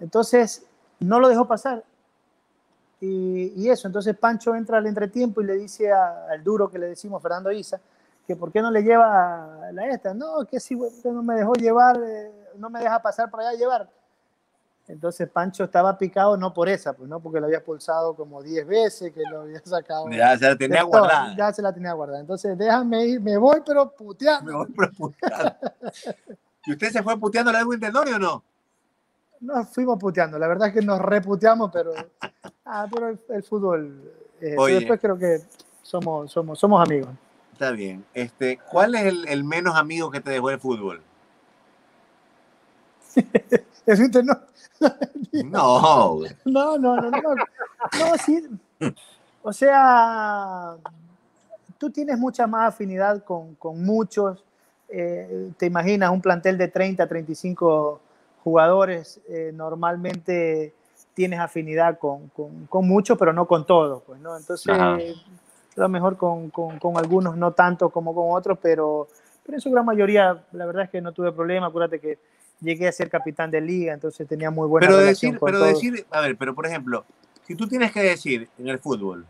Entonces no lo dejó pasar. Y, eso, entonces Pancho entra al entretiempo y le dice al duro que le decimos, Fernando Isa, que por qué no le lleva la esta. No, que si no me dejó llevar, eh, no me deja pasar por allá llevar. Entonces Pancho estaba picado no por esa, pues no, porque lo había expulsado como 10 veces, que lo había sacado. Ya se la tenía todo, guardada. Ya se la tenía guardada. Entonces déjame ir, me voy, pero puteando. Me voy pero puteando. ¿Y usted se fue puteando a Edwin del o no? Nos fuimos puteando, la verdad es que nos reputeamos, pero, ah, pero el, el fútbol, eh, Oye. después creo que somos, somos, somos amigos. Está bien. Este, ¿Cuál es el, el menos amigo que te dejó el fútbol? No, No, no, no, no, no, no, sí, o sea, tú tienes mucha más afinidad con, con muchos, eh, te imaginas un plantel de 30, 35 jugadores, eh, normalmente tienes afinidad con, con, con muchos, pero no con todos, pues, ¿no? Entonces, Ajá. a lo mejor con, con, con algunos no tanto como con otros, pero, pero en su gran mayoría, la verdad es que no tuve problema, acuérdate que llegué a ser capitán de liga, entonces tenía muy buena pero relación decir, con pero todos. decir, a ver, pero por ejemplo, si tú tienes que decir en el fútbol,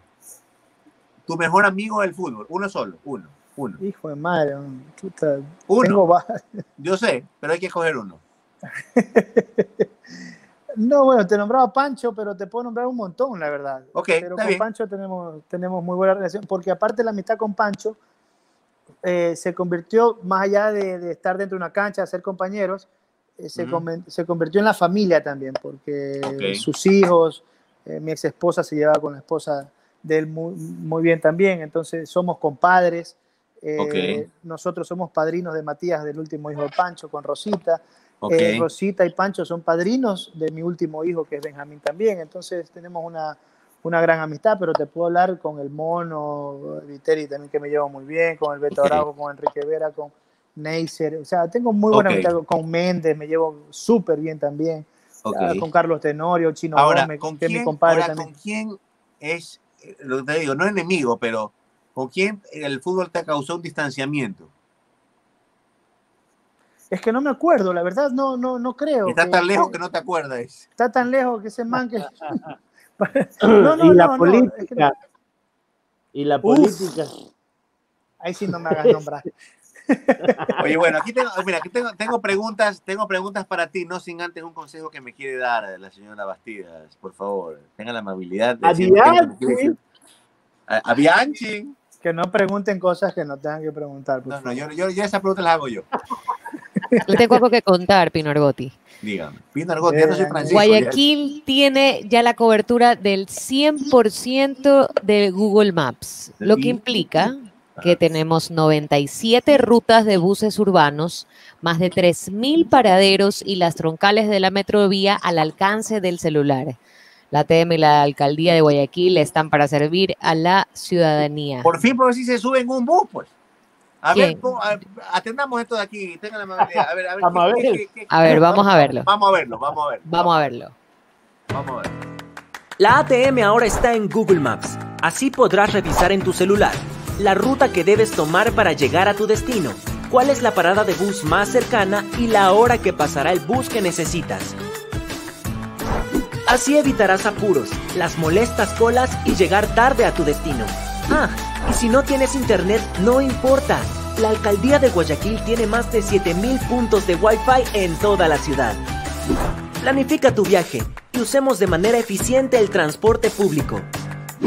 tu mejor amigo del fútbol, uno solo, uno, uno. Hijo de madre, puta, Uno. tengo Yo sé, pero hay que escoger uno. No, bueno, te nombraba Pancho, pero te puedo nombrar un montón, la verdad. Ok, pero con bien. Pancho tenemos, tenemos muy buena relación, porque aparte la amistad con Pancho eh, se convirtió, más allá de, de estar dentro de una cancha, ser compañeros, se, Ujú. conven- se convirtió en la familia también, porque sus hijos, eh, mi ex esposa se llevaba con la esposa de él muy, muy bien también, entonces somos compadres. eh. Nosotros somos padrinos de Matías, del último hijo de Pancho, con Rosita. Ok. Eh, Rosita y Pancho son padrinos de mi último hijo, que es Benjamín también. Entonces tenemos una, una gran amistad, pero te puedo hablar con el Mono, Viteri también, que me llevo muy bien, con el Beto Ok. Araujo, con Enrique Vera, con Neisser. O sea, tengo muy buena Ok. amistad con Méndez, me llevo súper bien también. Ok. Ah, Con Carlos Tenorio, Chino Ahora, Gómez, ¿con que es mi quién, compadre ahora, también. ¿con quién es, eh, lo que te digo, no enemigo, pero con quién el fútbol te causó un distanciamiento? Es que no me acuerdo, la verdad, no, no, no creo. Está que- tan lejos que- que no te acuerdas. Está tan lejos que ese man que... no, no, y la no, no, política. es que no. Y la Uf. política. Ahí sí no me hagas nombrar. Oye, bueno, aquí tengo, mira, aquí tengo, tengo preguntas, tengo preguntas para ti, no sin antes un consejo que me quiere dar la señora Bastidas, por favor, tenga la amabilidad de Bianchi. A, a Bianchi. Que no pregunten cosas que no tengan que preguntar. por No, no, yo, yo, yo esas preguntas las hago yo. Le tengo algo que contar, Pino Argotti. Dígame. Pino Argot, ya no soy Francisco. ya- Guayaquil tiene ya la cobertura del 100% de Google Maps, lo que implica que tenemos 97 rutas de buses urbanos, más de 3.000 paraderos y las troncales de la metrovía al alcance del celular. La TM y la Alcaldía de Guayaquil están para servir a la ciudadanía. Por fin, por si se sube en un bus, pues. A ver, ¿Quién? ¿cómo- a- atendamos esto de aquí, tengan la amabilidad. A ver, a ver, Vamos a ¿qué- ver. qué- qué- A ver, vamos a verlo. Vamos a verlo, vamos a verlo. Vamos a verlo. Vamos a ver. La ATM ahora está en Google Maps. Así podrás revisar en tu celular la ruta que debes tomar para llegar a tu destino, cuál es la parada de bus más cercana y la hora que pasará el bus que necesitas. Así evitarás apuros, las molestas colas y llegar tarde a tu destino. Ah, y si no tienes internet, no importa. La alcaldía de Guayaquil tiene más de 7000 puntos de Wi-Fi en toda la ciudad. Planifica tu viaje y usemos de manera eficiente el transporte público.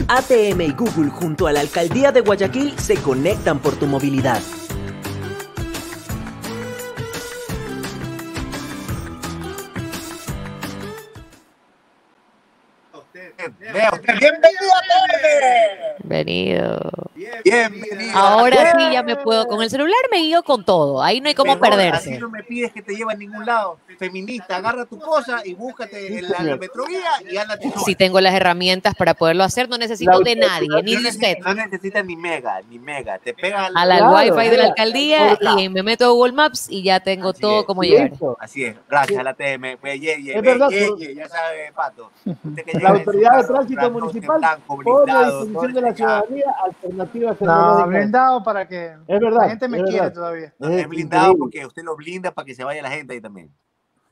ATM y Google junto a la alcaldía de Guayaquil se conectan por tu movilidad. Usted, bienvenido a tarde. Bienvenido. Bienvenido. Ahora sí ya me puedo. Con el celular me guío con todo. Ahí no hay cómo Mejor, perderse. Así no me pides que te lleve a ningún lado. Feminista, agarra tu cosa y búscate en la, la metrovía y ándate sola. Si tengo las herramientas para poderlo hacer, no necesito de nadie, ni de usted. No necesitas ni mega, ni mega. Te pega A la wifi de la alcaldía y me meto a Google Maps y ya tengo todo como llegar. Así es, gracias a la TM. Pues, ye, ye, Es ve, verdad, ye, ya sabe, Pato. La autoridad de tránsito municipal blanco, la blindado, disposición de la checado. Ciudadanía alternativas No, blindado para que Es verdad, la gente me quiere verdad. todavía. No, es blindado porque usted lo blinda para que se vaya la gente ahí también.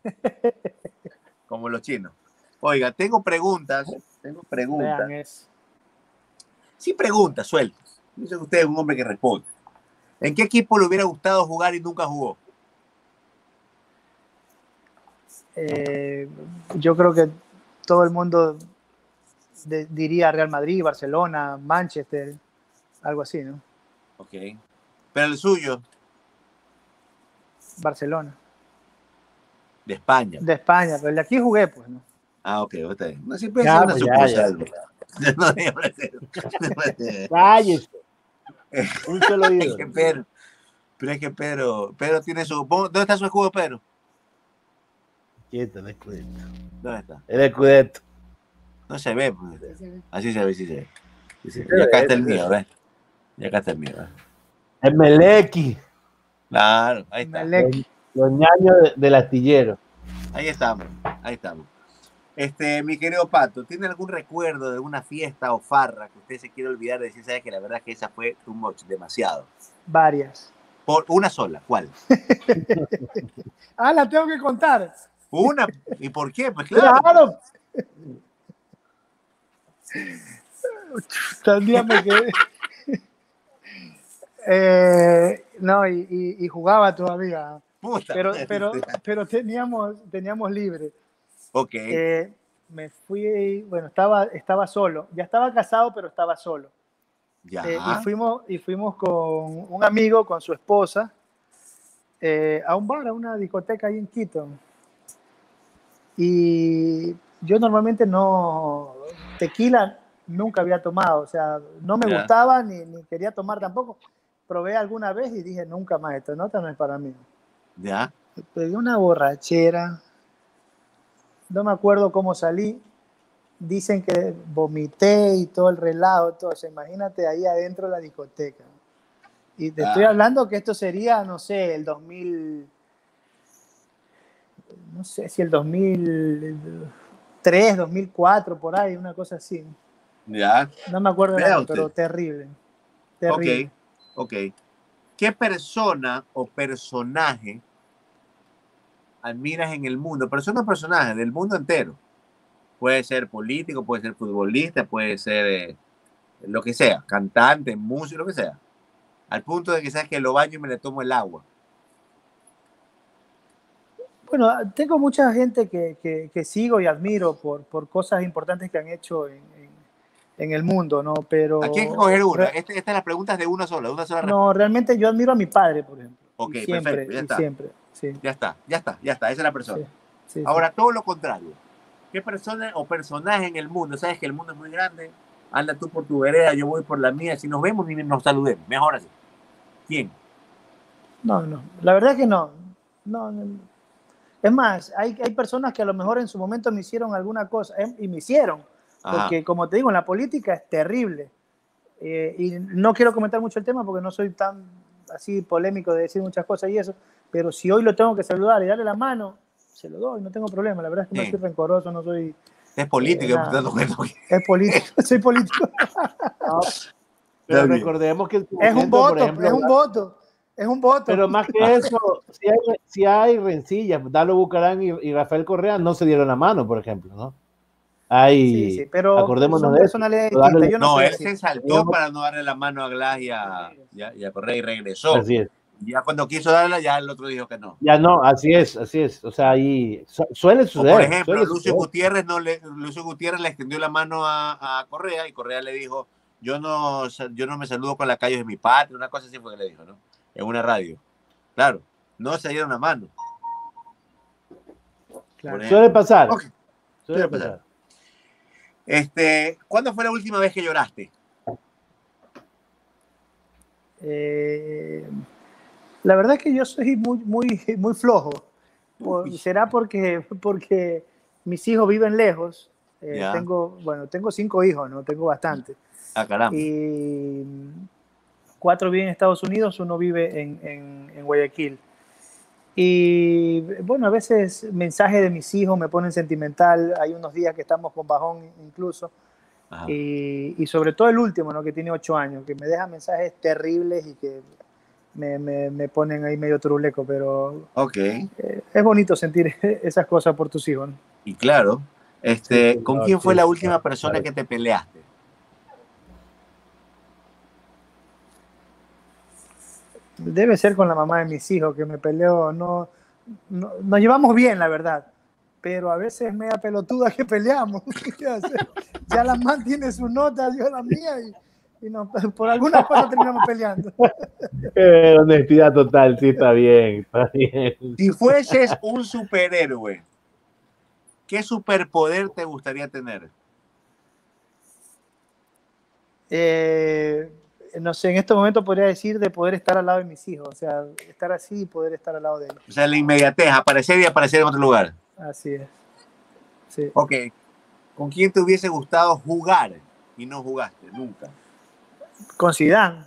Como los chinos. Oiga, tengo preguntas. Tengo preguntas. Sí, preguntas sueltas. Yo sé que usted es un hombre que responde. ¿En qué equipo le hubiera gustado jugar y nunca jugó? Eh, yo creo que todo el mundo de- diría Real Madrid, Barcelona, Manchester, algo así, ¿no? Ok. Pero el suyo, Barcelona. de España. De España, pero el de aquí jugué, pues, ¿no? Ah, ok, está bien. No, siempre Ya, es una pues, ya, ya. sucursal. No, siempre es- Cállese. Un solo Es que Pedro, pero es que Pedro, Pedro tiene su. ¿Dónde está su escudo, Pedro? Quieto, el escudeto. ¿Dónde está? El escudeto. No se ve. pues. Así se ve, sí se ve. Sí se ve. se Y acá está el mío, ¿ves? Y acá está el mío, ¿ves? El Melequi. Claro, ahí está. Melec. Los ñaños de- del astillero. Ahí estamos, ahí estamos. Este, mi querido Pato, ¿tiene algún recuerdo de una fiesta o farra que usted se quiere olvidar de decir, sabes que la verdad es que esa fue too much, demasiado? Varias. Por una sola, ¿cuál? Ah, la tengo que contar. Una, ¿y por qué? Pues claro. Claro. Tal día me quedé. Eh, no, y, y- y jugaba todavía. Puta Pero, pero, pero teníamos, teníamos libre. Ok, Eh, me fui, bueno, estaba, estaba solo. Ya estaba casado, pero estaba solo. ya. Eh, y, fuimos, y fuimos con un amigo, con su esposa, eh, a un bar, a una discoteca ahí en Quito. Y yo normalmente no, tequila nunca había tomado, o sea, no me gustaba ni, ni quería tomar tampoco. Probé alguna vez y dije, nunca más, esta nota no es para mí. ya. Pegué una borrachera, no me acuerdo cómo salí. Dicen que vomité y todo el relajo, todo. O sea, imagínate ahí adentro de la discoteca. Y te estoy Ah. hablando que esto sería, no sé, el 2000, no sé si el 2003, 2004, por ahí, una cosa así. Ya. No me acuerdo, usted. pero terrible. terrible. Ok, ok. ¿Qué persona o personaje admiras en el mundo? Persona o personaje del mundo entero. Puede ser político, puede ser futbolista, puede ser eh, lo que sea, cantante, músico, lo que sea. Al punto de que sabes que lo baño y me le tomo el agua. Bueno, tengo mucha gente que, que- que sigo y admiro por, por cosas importantes que han hecho en, en- en el mundo, ¿no? Pero... Aquí hay que coger una. Este- Estas las preguntas de una sola, de una sola no, realmente yo admiro a mi padre, por ejemplo. Ok, Y siempre, perfecto, ya y está. siempre, sí. Ya está, ya está, ya está, esa es la persona. sí, sí. Ahora, todo lo contrario. ¿Qué persona o personaje en el mundo? Sabes que el mundo es muy grande. Anda tú por tu vereda, yo voy por la mía. Si nos vemos, ni nos saludemos. Mejor así. ¿Quién? No, no, la verdad que no. no, no. Es más, hay, hay personas que a lo mejor en su momento me hicieron alguna cosa, eh, y me hicieron, Ajá. porque como te digo, en la política es terrible. Eh, y no quiero comentar mucho el tema porque no soy tan así polémico de decir muchas cosas y eso, pero si hoy lo tengo que saludar y darle la mano, se lo doy, no tengo problema. La verdad es que no Sí. soy rencoroso, no soy Es político. Eh, que- Es político, soy político. Pero Está bien. recordemos que Es un voto, ejemplo, es un voto, es un voto. Pero más que eso, si hay, si hay rencillas, Dalo Bucarán y, y Rafael Correa no se dieron la mano, por ejemplo, ¿no? Hay, Sí, sí, pero acordémonos son de eso. Yo no No, él se saltó para no darle la mano a Glass y a, y a- y a Correa y regresó. Así es. Ya cuando quiso darla, ya el otro dijo que no. Ya no, así es, así es. O sea, ahí su- suele O suceder. por ejemplo, Lucio suceder. Gutiérrez, no le, Lucio Gutiérrez le extendió la mano a, a Correa y Correa le dijo, yo no, yo no me saludo con la calle de mi patria, una cosa así fue que le dijo, ¿no? En una radio. Claro, no se dieron la mano. Claro. Suele pasar. Ok. Suele Suele pasar. pasar. Este, ¿Cuándo fue la última vez que lloraste? Eh, la verdad es que yo soy muy, muy, muy flojo. Uy. será porque, porque mis hijos viven lejos. Eh, tengo, bueno, tengo cinco hijos, no tengo bastante. Ah, caramba. Y cuatro viven en Estados Unidos, uno vive en, en- en Guayaquil. Y bueno, a veces mensajes de mis hijos me ponen sentimental. Hay unos días que estamos con bajón incluso. Y, y sobre todo el último, ¿no? que tiene ocho años, que me deja mensajes terribles y que me, me- me ponen ahí medio truleco, pero Ok, eh, es bonito sentir esas cosas por tus hijos. ¿no? y claro, este, Sí, ¿con claro, quién fue sí, la claro, última persona claro. que te peleaste? Debe ser con la mamá de mis hijos, que me peleo, no, no- nos llevamos bien, la verdad, pero a veces es media pelotuda que peleamos. Ya la man tiene su nota, yo la mía, y, y no- por algunas cosas terminamos peleando. Eh, honestidad total, sí, está bien, está bien. Si fueses un superhéroe, ¿qué superpoder te gustaría tener? Eh, no sé, en este momento podría decir de poder estar al lado de mis hijos, o sea, estar así y poder estar al lado de ellos. O sea, la inmediatez, aparecer y aparecer en otro lugar. Así es. Sí. Ok. ¿Con quién te hubiese gustado jugar y no jugaste nunca? Con Zidane.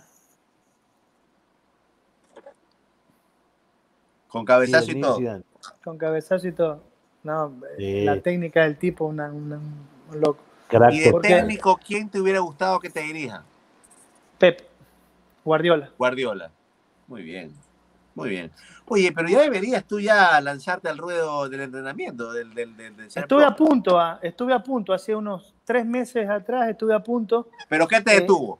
Con cabezazo y todo. Zidane. con cabezazo y todo. No, Sí. la técnica del tipo, una, una- un loco. Crack Y de técnico, ¿quién te hubiera gustado que te dirija? Pep, Guardiola. Guardiola. Muy bien. Muy bien. Oye, pero ya deberías tú ya lanzarte al ruedo del entrenamiento, del, del, del, del Estuve pro. a punto, ah, estuve a punto, hace unos tres meses atrás estuve a punto. ¿Pero qué te Eh, detuvo?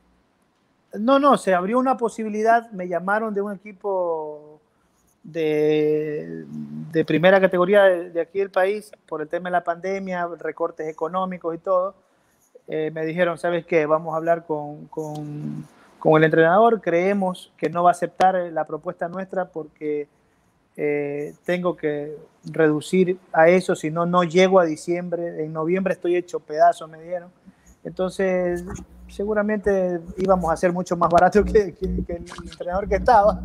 No, no, se abrió una posibilidad, me llamaron de un equipo de, de primera categoría de, de aquí del país por el tema de la pandemia, recortes económicos y todo. Eh, me dijeron, ¿sabes qué? Vamos a hablar con, con- con el entrenador, creemos que no va a aceptar la propuesta nuestra porque eh, tengo que reducir a eso, si no, no llego a diciembre, en noviembre estoy hecho pedazos, me dieron. Entonces, seguramente íbamos a ser mucho más barato que, que- que el entrenador que estaba.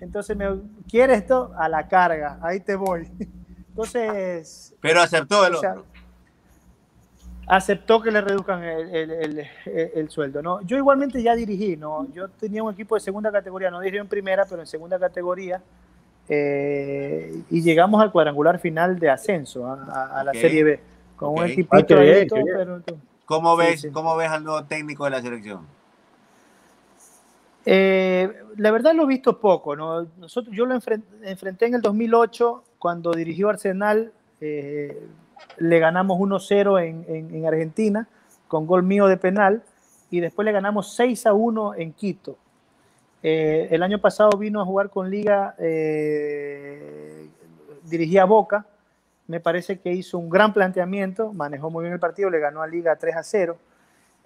Entonces, me, ¿quieres esto? A la carga, ahí te voy. Entonces, Pero aceptó el o sea, otro. Aceptó que le reduzcan el, el- el- el- el sueldo. ¿no? Yo igualmente ya dirigí, ¿no? yo tenía un equipo de segunda categoría, no dirigí en primera, pero en segunda categoría, eh, y llegamos al cuadrangular final de ascenso a, a- a la. Serie B, con un Ah, equipito y bien, todo, pero- ¿Cómo Sí, ves, sí. ¿Cómo ves al nuevo técnico de la selección? Eh, la verdad lo he visto poco, ¿no? Nosotros, yo lo enfren- enfrenté en el 2008 cuando dirigió Arsenal, eh, le ganamos 1-0 en, en- en Argentina con gol mío de penal y después le ganamos 6-1 en Quito. Eh, el año pasado vino a jugar con Liga, eh, dirigía Boca, me parece que hizo un gran planteamiento, manejó muy bien el partido, le ganó a Liga 3 a 0,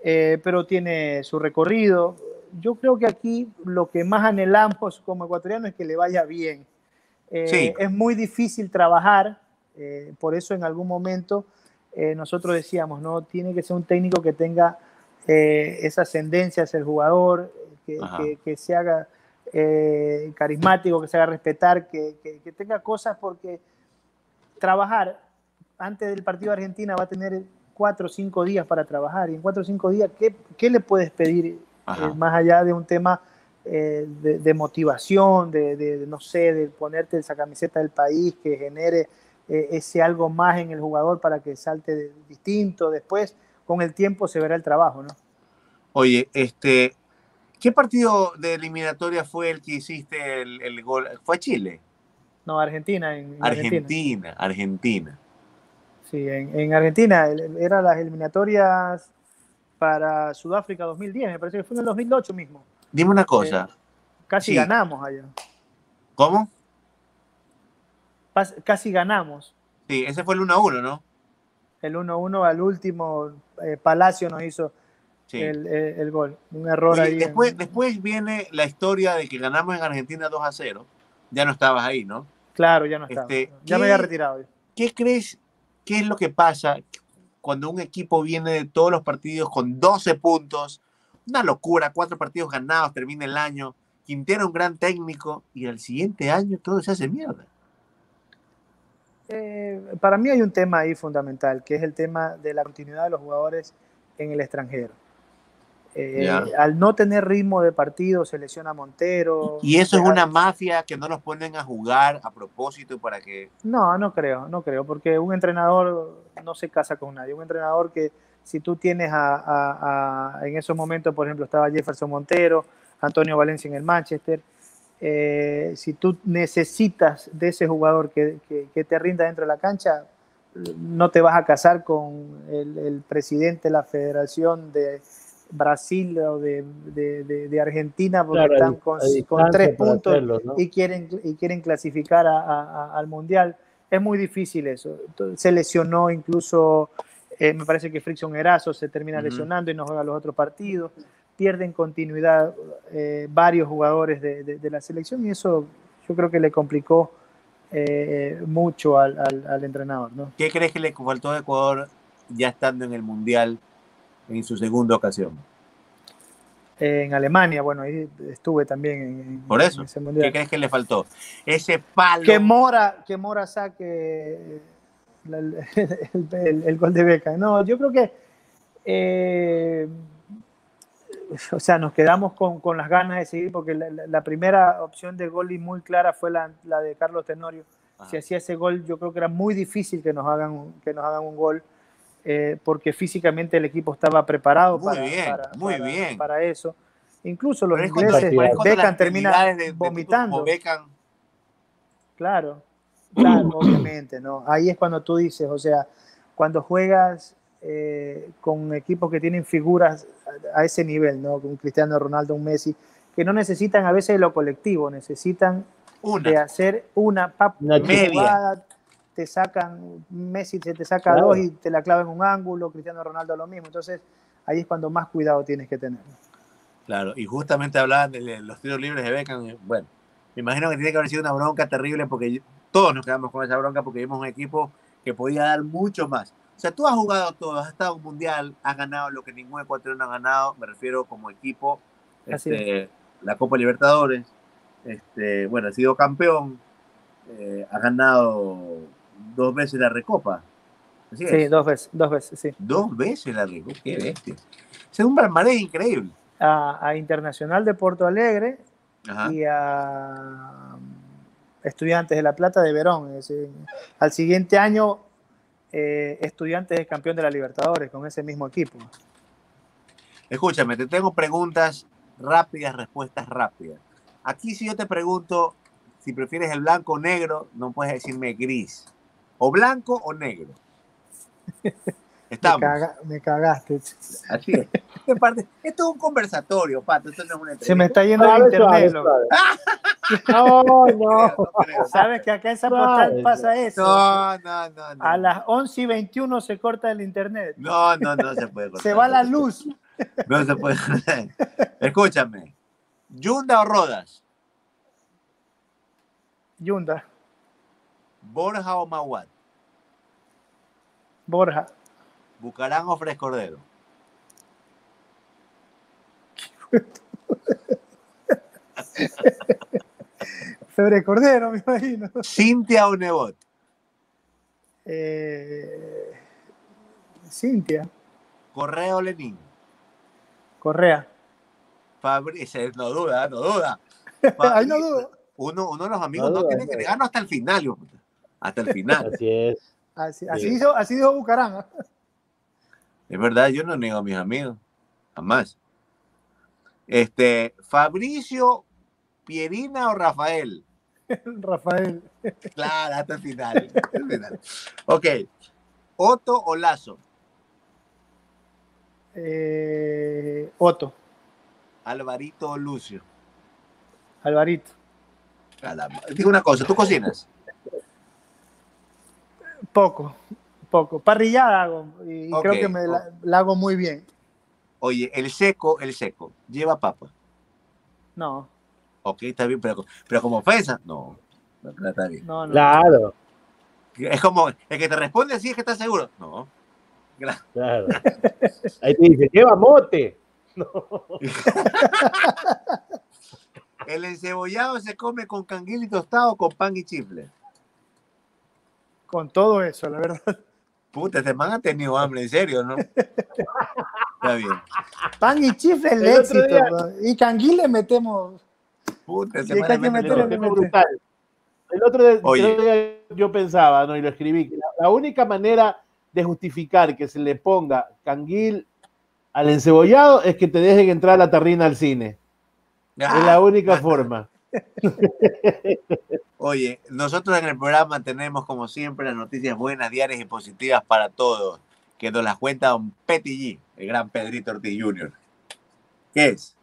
eh, pero tiene su recorrido. Yo creo que aquí lo que más anhelamos como ecuatorianos es que le vaya bien. Eh, Sí. Es muy difícil trabajar, eh, por eso en algún momento eh, nosotros decíamos, no, tiene que ser un técnico que tenga eh, esa ascendencia hacia el jugador, que, que- que se haga eh, carismático, que se haga respetar, que, que- tenga cosas porque trabajar antes del partido de Argentina va a tener cuatro o cinco días para trabajar. Y en cuatro o cinco días, ¿qué, qué le puedes pedir más allá de un tema eh, de, de motivación, de, no sé, de ponerte esa camiseta del país que genere eh, ese algo más en el jugador para que salte de- distinto. Después, con el tiempo se verá el trabajo, ¿no? Oye, este, ¿qué partido de eliminatoria fue el que hiciste el, el gol? ¿Fue Chile? No, Argentina. En, en Argentina. Argentina, Argentina. Sí, en, en Argentina eran las eliminatorias para Sudáfrica 2010, me parece que fue en el 2008 mismo. Dime una cosa. Casi Sí. ganamos allá. ¿Cómo? Casi ganamos. Sí, ese fue el 1 a 1, ¿no? El 1-1 al último, eh, Palacio nos hizo Sí. el, el- el gol. Un error Oye, ahí. en- después, después viene la historia de que ganamos en Argentina 2 a 0. Ya no estabas ahí, ¿no? Claro, ya no estaba. Este, ya me ¿qué- había retirado. ¿Qué crees? ¿Qué es lo que pasa cuando un equipo viene de todos los partidos con 12 puntos? Una locura, cuatro partidos ganados, termina el año. Quintero un gran técnico y al siguiente año todo se hace mierda. Eh, para mí hay un tema ahí fundamental, que es el tema de la continuidad de los jugadores en el extranjero. Eh. Al no tener ritmo de partido, se lesiona Montero. Y eso es una mafia que no los ponen a jugar a propósito para que... No, no creo, no creo, porque un entrenador no se casa con nadie. Un entrenador que si tú tienes a, a- a- en esos momentos, por ejemplo, estaba Jefferson Montero, Antonio Valencia en el Manchester, eh, si tú necesitas de ese jugador que, que- que te rinda dentro de la cancha, no te vas a casar con el, el presidente de la Federación de Brasil o de, de- de- de Argentina porque Claro, están con, tres puntos hacerlo, ¿no? y quieren, y quieren clasificar a- a- a- al Mundial. Es muy difícil eso. Se lesionó incluso, eh, me parece que Frickson Erazo se termina lesionando y no juega los otros partidos. Pierden continuidad eh, varios jugadores de, de- de la selección y eso yo creo que le complicó eh, mucho al, al- al entrenador. ¿no? ¿Qué crees que le faltó a Ecuador ya estando en el Mundial en su segunda ocasión? En Alemania, bueno, ahí estuve también en, Por eso, en ese mundial. ¿qué crees que le faltó? Ese palo... que Mora, que Mora saque la- el, el- el- el gol de Beca. No, yo creo que, eh, o sea, nos quedamos con, con las ganas de seguir porque la, la- la primera opción de gol y muy clara fue la, la de Carlos Tenorio. Si hacía ese gol, yo creo que era muy difícil que nos hagan, un- que nos hagan un gol. eh, porque físicamente el equipo estaba preparado Muy para, bien, para- muy para- bien. para eso. Incluso los ingleses, Beckham termina de- vomitando. Beckham, Claro, claro, obviamente, ¿no? Ahí es cuando tú dices, o sea, cuando juegas eh, con equipos que tienen figuras a, ese nivel, ¿no? Con Cristiano Ronaldo, un Messi, que no necesitan a veces de lo colectivo, necesitan de hacer una, Una media. jugada, te sacan, Messi se te saca Claro. dos y te la clava en un ángulo, Cristiano Ronaldo lo mismo, entonces ahí es cuando más cuidado tienes que tener. Claro, y justamente hablaban de los tiros libres de Beckham. Bueno, me imagino que tiene que haber sido una bronca terrible porque todos nos quedamos con esa bronca porque vimos un equipo que podía dar mucho más. O sea, tú has jugado todo, has estado en un mundial, has ganado lo que ningún ecuatoriano ha ganado, me refiero como equipo, este, la Copa Libertadores, este, bueno, has sido campeón, eh, has ganado dos veces la Recopa. Así Sí, es. dos veces, dos veces, sí. Dos veces la Recopa, qué bestia. Es un palmarés increíble. A, a Internacional de Porto Alegre, Ajá. y a mm, Estudiantes de La Plata de Verón. Es decir, al siguiente año, eh, Estudiantes es campeón de la Libertadores con ese mismo equipo. Escúchame, te tengo preguntas rápidas, respuestas rápidas. Aquí si yo te pregunto si prefieres el blanco o negro, no puedes decirme gris. O blanco o negro. Me, Estamos. caga- me cagaste. Así es. Parte- Esto es un conversatorio, Pato. Esto no es una Se me entrevista. está yendo el internet. No, no. ¿Sabes que acá en Zapotal Suave. pasa eso? No, no, no, no. A las 11 y 21 se corta el internet. No, no, no se puede cortar. Se va la luz. No se puede. Escúchame. ¿Yunda o Rodas? Yunda, ¿Borja o Maguad? Borja, ¿Bucarán o Frescordero? Febre Cordero, me imagino. ¿Cintia o Nebot? Eh, Cintia, ¿Correa o Lenín? Correa. Fabrice, no duda, no duda. Ahí no dudo. Uno, uno de los amigos No no, duda, tiene que duda. negarnos hasta el final. puta. hasta el final. Así es. Así, así, Sí. hizo, así dijo Bucaram. Es verdad, yo no niego a mis amigos. Jamás. Este, Fabricio, Pierina o Rafael. Rafael. Claro, hasta el final. hasta el final. Ok. Otto o Lazo. Eh, Otto, Alvarito o Lucio. Alvarito. Digo una cosa, ¿tú cocinas? Poco, poco. Parrillada hago y creo que me la, la hago muy bien. Oye, el seco, el seco. ¿Lleva papa? No, Ok, está bien, pero, pero como ofensa, no. No, no está bien. no, no. Claro, Es como, el que te responde así es que está seguro. No. Claro. Ahí te dice, lleva mote. No. El encebollado se come con canguil y tostado, con pan y chifle. Con todo eso, la verdad. Puta, este man ha tenido hambre, en serio, ¿no? Está bien. Pan y chifle el, éxito. día-. Y canguil le metemos. Puta, ese man le brutal. El otro, día, el otro día yo pensaba, ¿no? Y lo escribí, que la, la única manera de justificar que se le ponga canguil al encebollado es que te dejen entrar a la tarrina al cine. Es la única forma. Oye, nosotros en el programa tenemos como siempre las noticias buenas, diarias y positivas para todos, que nos las cuenta Don Petty G, el gran Pedrito Ortiz Jr. ¿Qué es?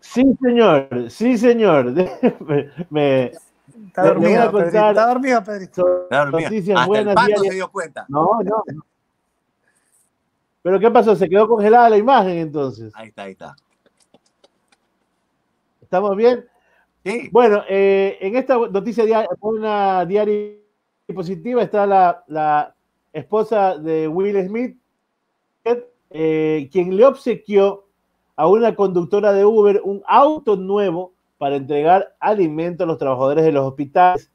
Sí, señor, sí, señor. me, me- Está a dormido, contar- Está dormido, Pedrito. Está dormida. noticias Hasta el buenas. pato diarias. se dio cuenta. No, no. no. ¿Pero qué pasó? ¿Se quedó congelada la imagen entonces? Ahí está, ahí está. ¿Estamos bien? Bueno, eh, en esta noticia diaria, una diaria positiva está la, esposa de Will Smith, eh, quien le obsequió a una conductora de Uber un auto nuevo para entregar alimentos a los trabajadores de los hospitales.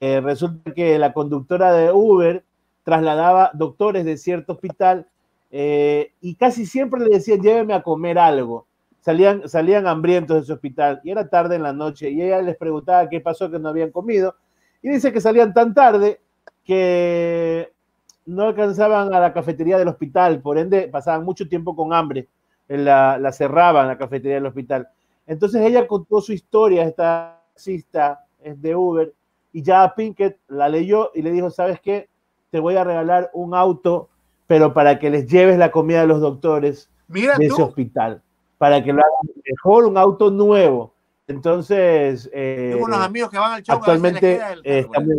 Eh, resulta que la conductora de Uber trasladaba doctores de cierto hospital y casi siempre le decían, lléveme a comer algo. Salían, salían hambrientos de ese hospital y era tarde en la noche y ella les preguntaba qué pasó, que no habían comido. Y dice que salían tan tarde que no alcanzaban a la cafetería del hospital, por ende pasaban mucho tiempo con hambre, la, la cerraban la cafetería del hospital. Entonces ella contó su historia, esta taxista es de Uber, y ya Pinkett la leyó y le dijo, ¿sabes qué? Te voy a regalar un auto, pero para que les lleves la comida a los doctores Mira de ese hospital, para que lo hagan mejor, un auto nuevo. Entonces, eh, Tengo unos amigos que van al show. a actualmente queda el eh, está muy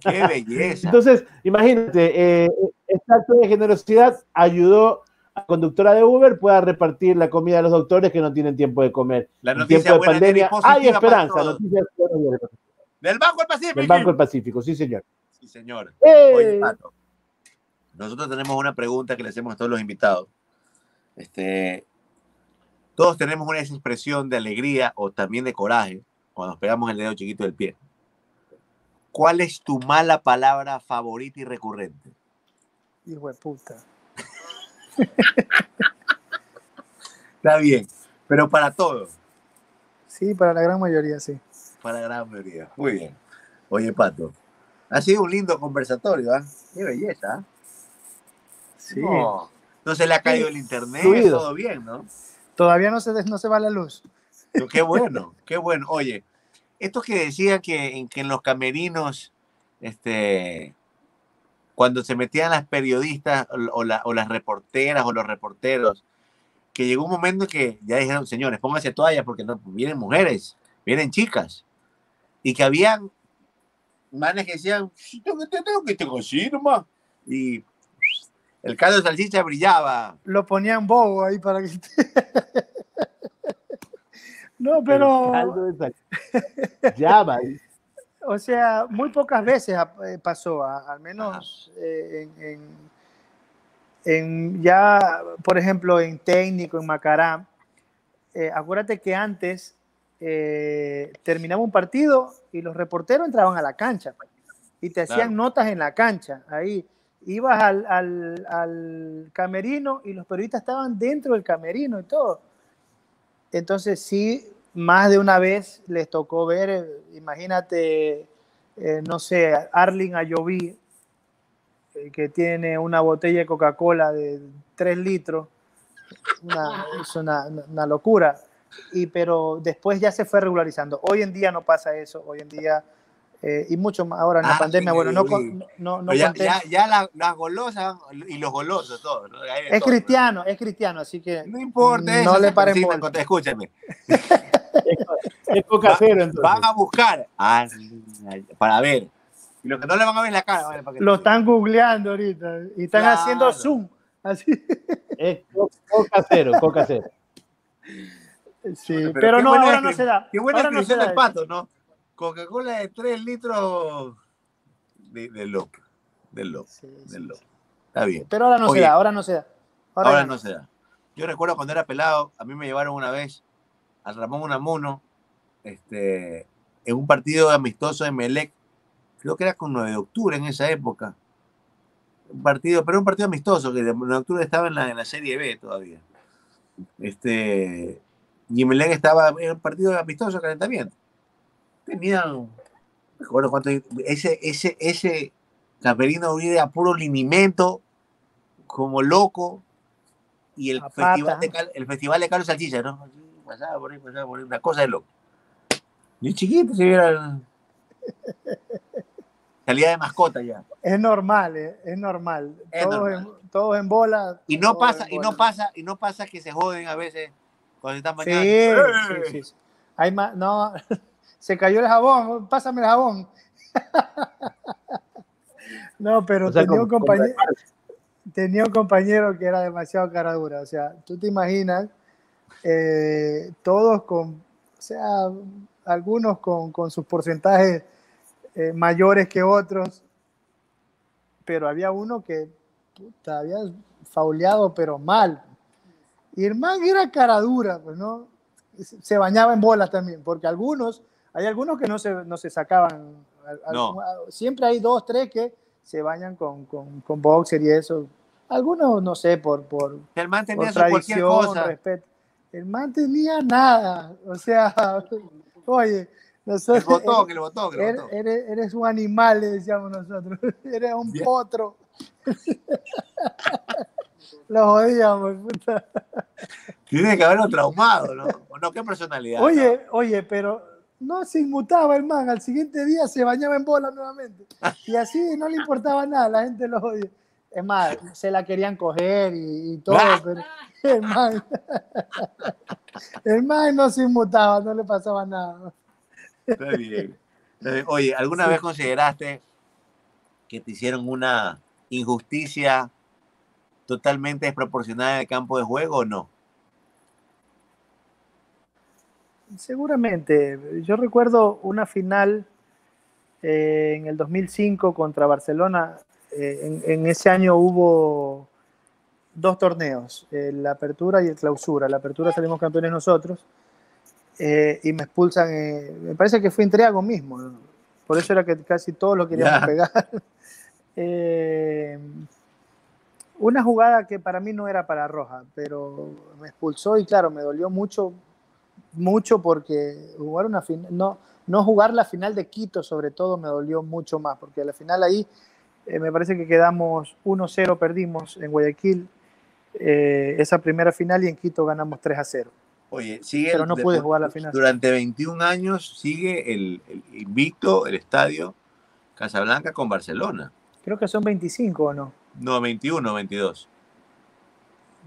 Qué belleza. Entonces, imagínate, eh, este acto de generosidad ayudó a la conductora de Uber pueda repartir la comida a los doctores que no tienen tiempo de comer. La en noticia tiempo de pandemia hay esperanza. Noticias Del Banco del Pacífico. del Banco del Pacífico, sí, señor. Sí, señor. ¡Eh! Oye, Pato, nosotros tenemos una pregunta que le hacemos a todos los invitados. Este, todos tenemos una expresión de alegría o también de coraje cuando nos pegamos el dedo chiquito del pie. ¿Cuál es tu mala palabra favorita y recurrente? Hijo de puta. Está bien, pero para todos, Sí, para la gran mayoría, sí. para la gran mayoría. Muy bien. Oye, Pato, ha sido un lindo conversatorio, ¿ah? Qué belleza. ¿ah? Sí. No, no se le ha caído el internet, Fluido. todo bien, ¿no? Todavía no se, no se va la luz. Pero Qué bueno, qué bueno. Oye, estos que decían que, en- que en los camerinos, este, cuando se metían las periodistas o, o la- o las reporteras o los reporteros, que llegó un momento que ya dijeron, señores, pónganse toallas porque no, vienen mujeres, vienen chicas. Y que habían manes que decían, "Sí, tengo que tengo que tengo así nomás. Y el caldo de salchicha brillaba. Lo ponían bobo ahí para que. no, pero. caldo de va. O sea, muy pocas veces eh, pasó, al menos eh, en, en- en ya, por ejemplo, en técnico, en Macará. eh, acuérdate que antes eh, terminaba un partido y los reporteros entraban a la cancha y te hacían Claro. notas en la cancha. Ahí ibas al, al- al camerino y los periodistas estaban dentro del camerino y todo. Entonces sí, más de una vez les tocó ver, eh, imagínate, eh, no sé, Arling Ayoví, eh, que tiene una botella de Coca-Cola de 3 litros, una- es una, una locura. Y, pero después ya se fue regularizando. Hoy en día no pasa eso, hoy en día, eh, y mucho más ahora en la Ah, pandemia, bueno, no, no, ya, conté- ya, ya la- las golosas y los golosos, todo. ¿no? Es todo. cristiano, es cristiano, así que No importa eso. no le paren consignan bola. con- Escúchame. Es coca cero, entonces. Van a buscar ah, para ver. Y los que no le van a ver la cara, vale, para que- Lo están googleando ahorita y están Claro. haciendo zoom. Así. Es co- coca cero, coca cero. Sí, Pero no, ahora no se da. Qué buena Ahora no se da eso. pato, ¿no? Coca-Cola de 3 litros de, de loco. Del loco. del loco. Está bien. Pero ahora no Oye, se da, ahora no se da. Ahora, no se da. Yo recuerdo cuando era pelado, a mí me llevaron una vez al Ramón Unamuno este, en un partido amistoso de Melec, creo que era con 9 de octubre en esa época. Un partido, pero un partido amistoso, que de 9 de octubre estaba en la, en la Serie B todavía. Este, y Melec estaba en un partido amistoso, calentamiento. Tenían, no me acuerdo cuánto, ese, ese, ese camerino vive a puro linimento, como loco, y el festival, de Cal- el festival de Carlos Salchicha, ¿no? Pasaba por ahí, pasaba por ahí, una cosa de loco. Y chiquito se viera. Salía de mascota ya. Es normal, eh, es normal. Es todos, normal. En, todos en bola. Y no pasa, y no pasa, y no pasa que se joden a veces cuando están Sí, bañando. sí, sí, sí. Hay más, no, se cayó el jabón, pásame el jabón. no, pero O sea, tenía, un compañero, tenía un compañero que era demasiado cara dura. O sea, tú te imaginas, eh, todos con, o sea, algunos con, con sus porcentajes eh, mayores que otros, pero había uno que puta, había fauleado, pero mal. Y el man era cara dura, pues, ¿no? Se se bañaba en bolas también, porque algunos, hay algunos que no se, no se sacaban. No. Siempre hay dos, tres que se bañan con, con, con boxer y eso. Algunos, no sé, por, por, El man tenía por tradición, cosa. respeto. El man tenía nada. O sea, oye, nosotros, El botón, el botón, el botón. eres- eres un animal, le decíamos nosotros. eres un Bien. potro. Lo jodíamos, puta. Tiene que haberlo traumado, ¿no? ¿O no? ¿Qué personalidad? Oye, oye, pero no se inmutaba el man. Al siguiente día se bañaba en bola nuevamente. Y así no le importaba nada, la gente lo odia. Es más, se la querían coger y, y todo, pero el man, el man no se inmutaba, no le pasaba nada. Está bien. Está bien. Oye, ¿alguna Sí. vez consideraste que te hicieron una injusticia totalmente desproporcionada en el campo de juego o no? Seguramente. Yo recuerdo una final eh, en el 2005 contra Barcelona. Eh, en, en ese año hubo dos torneos, eh, la apertura y el clausura. La apertura salimos campeones nosotros y me expulsan. me parece que fue en Triago mismo. ¿no? Por eso era que casi todos lo queríamos pegar. Una jugada que para mí no era para roja, pero me expulsó y claro, me dolió mucho, mucho porque jugar una final, no, no jugar la final de Quito sobre todo me dolió mucho más, porque la final ahí eh, me parece que quedamos 1-0, perdimos en Guayaquil eh, esa primera final y en Quito ganamos 3-0. Oye, sigue. Pero no pude jugar la final. Durante 21 años sigue el, el invicto, el estadio Casablanca con Barcelona. Creo que son 25 o no. No, 21, 22.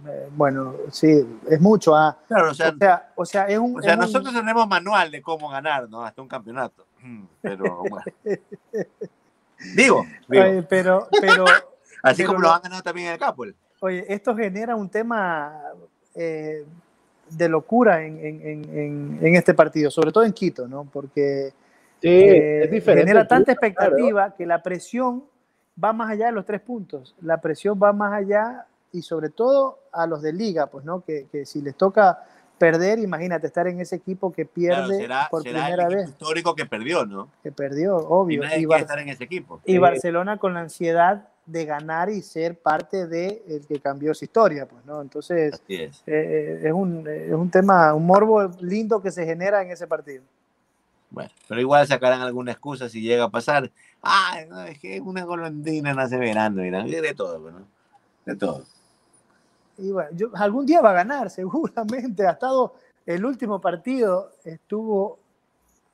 Eh, bueno, sí, es mucho. ah. Claro, o sea, o sea, o sea, es un... o sea, es un- nosotros tenemos manual de cómo ganar, ¿no? Hasta un campeonato. Mm, Pero bueno. Digo, digo. Oye, pero, pero, así pero como lo- han ganado también en el Capol. Oye, esto genera un tema eh, de locura en, en- en- en- este partido, sobre todo en Quito, ¿no? Porque Sí, eh, es diferente. genera tanta expectativa que la presión va más allá de los tres puntos. La presión va más allá y sobre todo a los de liga, pues, ¿no? Que, que si les toca perder, imagínate estar en ese equipo que Claro, pierde será, por será el primera vez, histórico que perdió, ¿no? que perdió, Y obvio. nadie Y, estar en ese equipo. y Barcelona con la ansiedad de ganar y ser parte de el que cambió su historia, pues, ¿no? Entonces, Así es. eh, es, un, es un tema, un morbo lindo que se genera en ese partido. Bueno, pero igual sacarán alguna excusa si llega a pasar. Ah, no, es que una golondrina nace verano, mira, de todo, pues, ¿no? De todo. Y bueno, yo- algún día va a ganar, seguramente. Ha estado el último partido, estuvo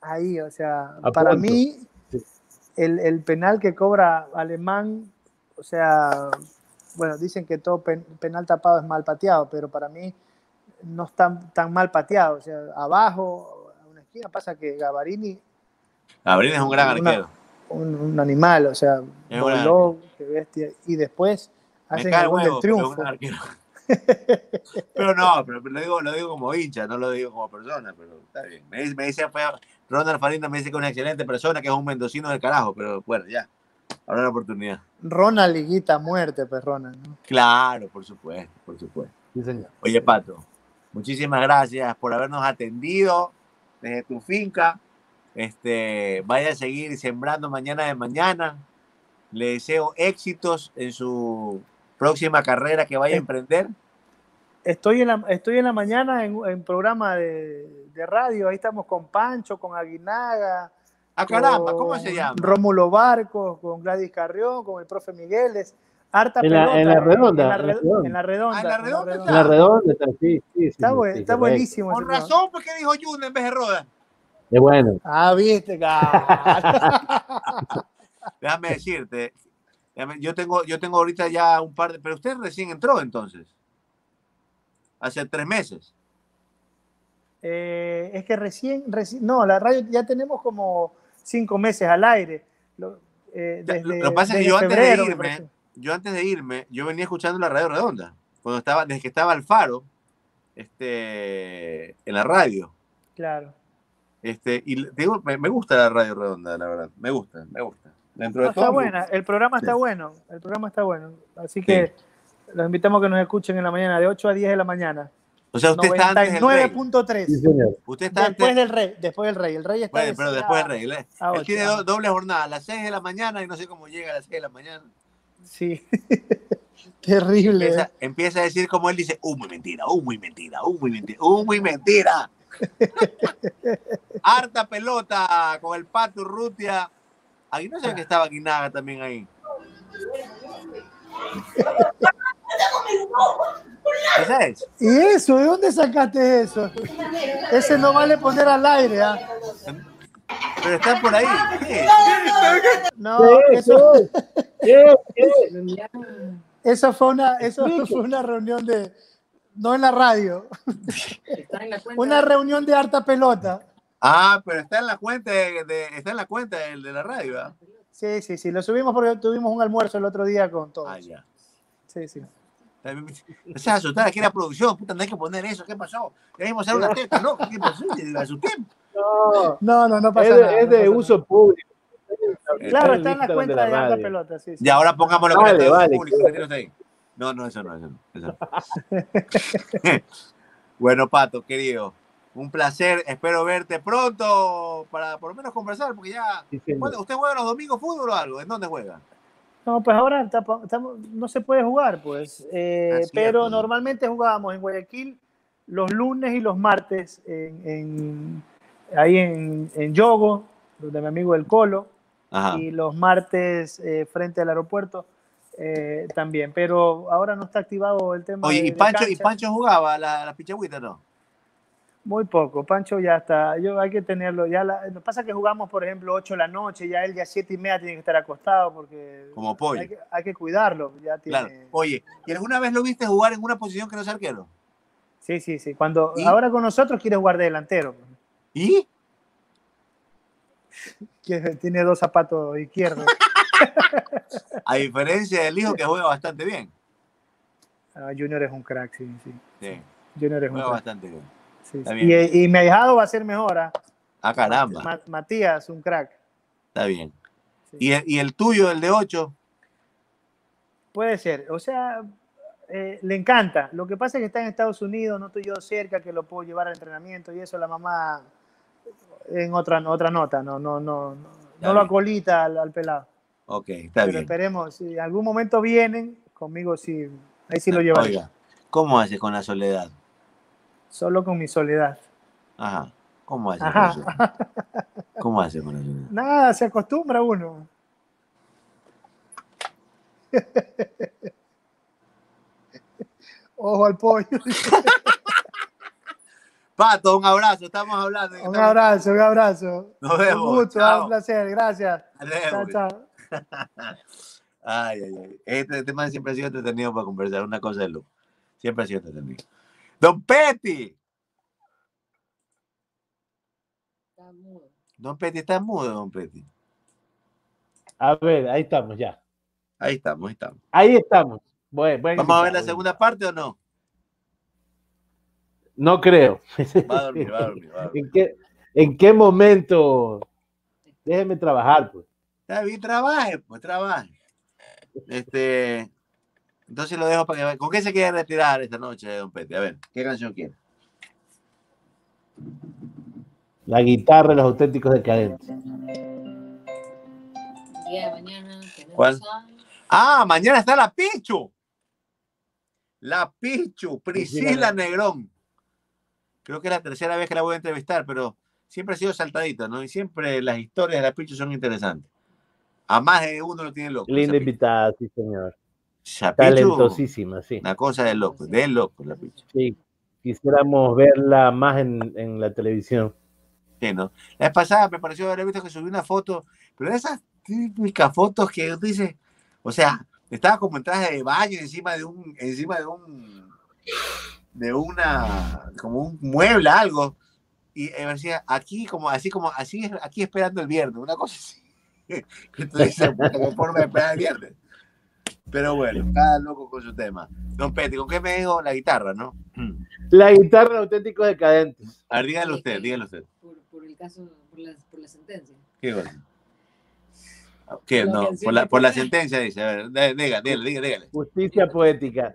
ahí. O sea, A para punto. mí, el, el penal que cobra Alemán, o sea, bueno, dicen que todo pen- penal tapado es mal pateado, pero para mí no está tan mal pateado. O sea, abajo, a una esquina, pasa que Gavarini, Gabriel es un gran Una- arquero. un, un animal, o sea, Es un voló, qué bestia. Y después Me hacen el gol del huevo, pero es triunfo. pero no, pero, pero lo, digo, lo digo como hincha, no lo digo como persona, pero está bien. Me dice, me dice fue- Ronald Farina me dice que es una excelente persona, que es un mendocino del carajo, pero bueno, ya. Habrá la oportunidad. Ronald Liguita muerte, pues Ronald. ¿no? Claro, por supuesto, por supuesto. Sí, señor. Oye, Pato, muchísimas gracias por habernos atendido desde tu finca. Este, vaya a seguir sembrando mañana de mañana. Le deseo éxitos en su próxima carrera que vaya a Eh, emprender. Estoy en la, estoy en la mañana en, en programa de, de radio, ahí estamos con Pancho, con Aguinaga. Ah, caramba, ¿cómo se llama? Rómulo Barcos, con Gladys Carrión, con el profe Migueles. Harta En la- pelota. en la redonda, En la, redonda. en la redonda. Ah, en la redonda redonda. En la redonda está, sí, sí, Está, sí, buen- está buenísimo. Con razón, ¿por qué dijo Jun en vez de Roda? Es bueno. Ah, viste, cabrón. Déjame decirte, yo tengo, yo tengo ahorita ya un par de, pero usted recién entró entonces. Hace tres meses. Eh, es que recién, reci- no, la radio ya tenemos como cinco meses al aire. Lo, eh, desde, lo, que pasa es que yo antes de irme, yo antes de irme, yo venía escuchando la radio redonda. Cuando estaba, desde que estaba Alfaro, este, en la radio. Claro. Este, y digo, me, me gusta la radio redonda, la verdad. Me gusta, me gusta. Dentro No, de todo. está buena, gusta. el programa está Sí. bueno, el programa está bueno. Así que los invitamos a que nos escuchen en la mañana, de 8 a 10 de la mañana. O sea, usted está antes del rey. 99.3. Sí, señor. Usted está Después antes. del rey, después del rey. El rey está Bueno, pero después del rey. Él, tiene do- doble jornada, a las 6 de la mañana y no sé cómo llega a las 6 de la mañana. Sí. Terrible. Empieza, empieza a decir como él dice, humo y mentira, humo y mentira, humo y mentira, humo y mentira. Harta pelota con el Pato Urrutia. Aquí no sé que estaba Guinaga también ahí. ¿Ese es? ¿Y eso? ¿De dónde sacaste eso? Ese no vale poner al aire, ¿ah? Pero están por ahí. ¿Qué? No, ¿Qué? eso, eso fue una, eso fue una reunión de, no en la radio, una reunión de harta pelota. Ah, pero está en la cuenta de, de- está en la cuenta del- de, la radio, ¿ah? Sí, sí, sí, lo subimos porque tuvimos un almuerzo el otro día con todos. Ah, ya. Sí, sí. No seas asustada, aquí la producción, puta, no hay que poner eso, ¿qué pasó? Vimos hacer una teta, ¿no? ¿Qué pasó? No, No, no, no pasa es de, nada. es de uso público. Claro, está en la cuenta de, la pelota, sí, sí. Y ahora pongámoslo Vale, con el vale. público. No, no, eso no, eso no. eso no. bueno, Pato, querido, un placer. Espero verte pronto para por lo menos conversar, porque ya. Sí, señor. ¿Cuándo- ¿Usted juega los domingos fútbol o algo? ¿En dónde juega? No, pues ahora no se puede jugar, pues. Eh, pero ¿no? normalmente jugábamos en Guayaquil los lunes y los martes en, en- ahí en, en Yogo, donde mi amigo el Colo, Ajá. y los martes eh, frente al aeropuerto eh, también. Pero ahora no está activado el tema. Oye, de- ¿y de Pancho, ¿y. Pancho jugaba la, la pichagüita, no? Muy poco. Pancho ya está. Yo hay que tenerlo. Ya la, lo pasa que jugamos, por ejemplo, 8 de la noche. Ya él ya 7 y media tiene que estar acostado porque Como pollo. hay que, hay que cuidarlo. Ya tiene, Claro. Oye, ¿y alguna vez lo viste jugar en una posición que no es arquero? Sí, sí, sí. Cuando ¿Y? ahora con nosotros quiere jugar de delantero. ¿Y? Que tiene dos zapatos izquierdos. A diferencia del hijo que juega bastante bien. Ah, Junior es un crack, sí, sí. Sí, Junior es un juega crack. bastante bien. Sí, sí. Y, y mi ahijado va a ser mejor. ¿ah? Ah, caramba. Ma- Matías, un crack. Está bien. Sí. ¿Y el, y el tuyo, el de 8? Puede ser. O sea, eh, le encanta. Lo que pasa es que está en Estados Unidos, no estoy yo cerca que lo puedo llevar al entrenamiento y eso la mamá en otra, otra nota, no, no, no, no, no lo acolita al, al pelado. Ok, está Pero bien. esperemos, si en algún momento vienen, conmigo sí, ahí sí lo llevaré. Oiga, ¿cómo hace con la soledad? Solo con mi soledad. Ajá. ¿Cómo hace con Ajá. ¿Cómo hace con soledad? Nada, se acostumbra uno. Ojo al pollo. Pato, un abrazo, estamos hablando. Un abrazo, un abrazo. Nos vemos, Un gusto, chao. un placer, gracias. Chao, chao. Ay, ay, ay. Este tema siempre ha sido entretenido para conversar, una cosa de loco. Siempre ha sido entretenido. Don Petty. Don Petty está mudo, Don Petty. A ver, ahí estamos ya. Ahí estamos, ahí estamos. Ahí estamos. Buen- buen ¿Vamos a ver la segunda parte o no? No creo. Va a dormir, va a dormir, va a dormir. ¿En qué, en qué momento? Déjeme trabajar, pues. Está bien, trabaje, pues trabaje. Este, entonces lo dejo para que vaya. ¿Con qué se quiere retirar esta noche, Don Petty? A ver, ¿qué canción quiere? La guitarra de los auténticos decadentes. Día de mañana tenemos ¿Cuál? Ah, mañana está la Pichu. La Pichu, Priscila Negrón. Creo que es la tercera vez que la voy a entrevistar, pero siempre ha sido saltadito, ¿no? Y siempre las historias de la Pichu son interesantes. A más de uno lo tiene loco. Linda invitada, sí, señor. Talentosísima, sí. Una cosa de loco, de loco la Pichu. Sí, quisiéramos verla más en, en la televisión. Sí, ¿no? La vez pasada me pareció haber visto que subió una foto, pero esas típicas fotos que tú dices, o sea, estaba como en traje de baño encima de un, encima de un, de una, como un mueble, algo, y eh, decía, aquí como, así como, así, aquí esperando el viernes, una cosa así. Qué forma de esperar el viernes. Pero bueno, cada loco con su tema. Don Petty, ¿con qué me dijo la guitarra, no? La guitarra de auténticos decadentes. A ver, dígalo usted, dígalo usted. por, por el caso, por la, por la sentencia. ¿Qué cosa? ¿Qué? No, por la, por la sentencia dice. A ver, dígale, dígale, dígale. Justicia poética.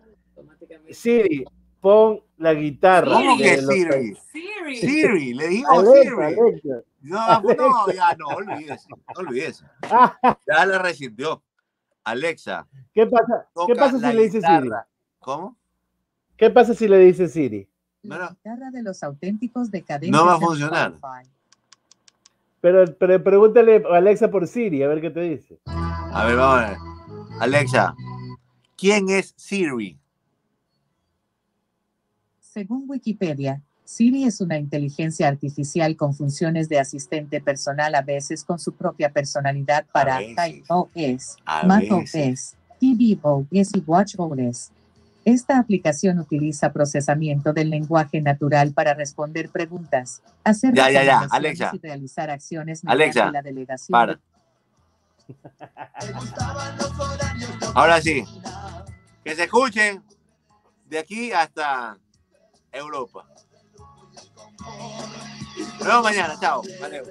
Siri, pon la guitarra. ¿Cómo que Siri? Siri. Siri, le digo Alexa, Siri. Alexa. No, no, ya no, olvídese, olvídese. Ya la resintió. Alexa, ¿Qué pasa, ¿qué pasa la si le dice Siri? ¿Cómo? ¿Qué pasa si le dice Siri? No, guitarra de los auténticos decadentes. No va a funcionar. Pero, pero pregúntale a Alexa por Siri, a ver qué te dice. A ver, vamos a ver. Alexa, ¿quién es Siri? Según Wikipedia, Siri es una inteligencia artificial con funciones de asistente personal a veces con su propia personalidad para iOS, macOS, tvOS y watchOS. Esta aplicación utiliza procesamiento del lenguaje natural para responder preguntas, hacer Ya, ya, ya, Alexa. y realizar acciones mediante Alexa, la delegación para. Ahora sí. Que se escuchen de aquí hasta Europa. Nos vemos mañana. Chao. Valeu.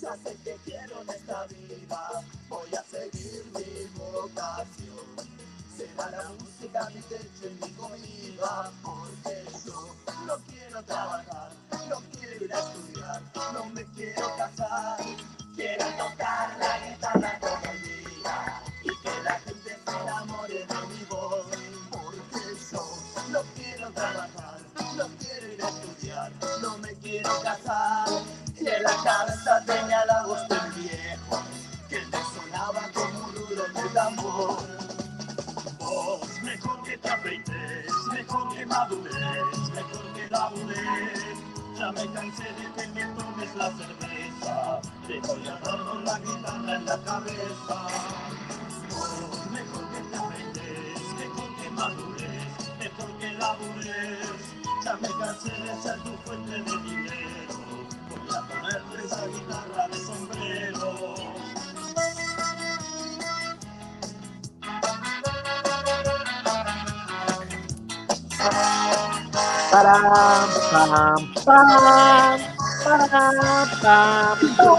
Ya sé que quiero en esta vida, voy a seguir mi vocación. Será la música mi techo y mi comida, porque yo no quiero trabajar, no quiero ir a estudiar, no me quiero casar. Quiero tocar la guitarra todo el día y que la gente se enamore de mi voz, porque yo no quiero trabajar, no quiero ir a estudiar, no me quiero casar. Y en la cabeza tenía la voz del viejo, que me sonaba como un rulo de tambor. Vos, mejor que te afeites, mejor que madures, mejor que labures. Ya me cansé de que me tomes la cerveza, te voy a dar con la guitarra en la cabeza. Vos, mejor que te afeites, mejor que madures, mejor que labures. Ya me cansé de ser tu fuente de dinero, voy a ponerte esa guitarra de sombrero. Param, pam, pam, param, pam, pam.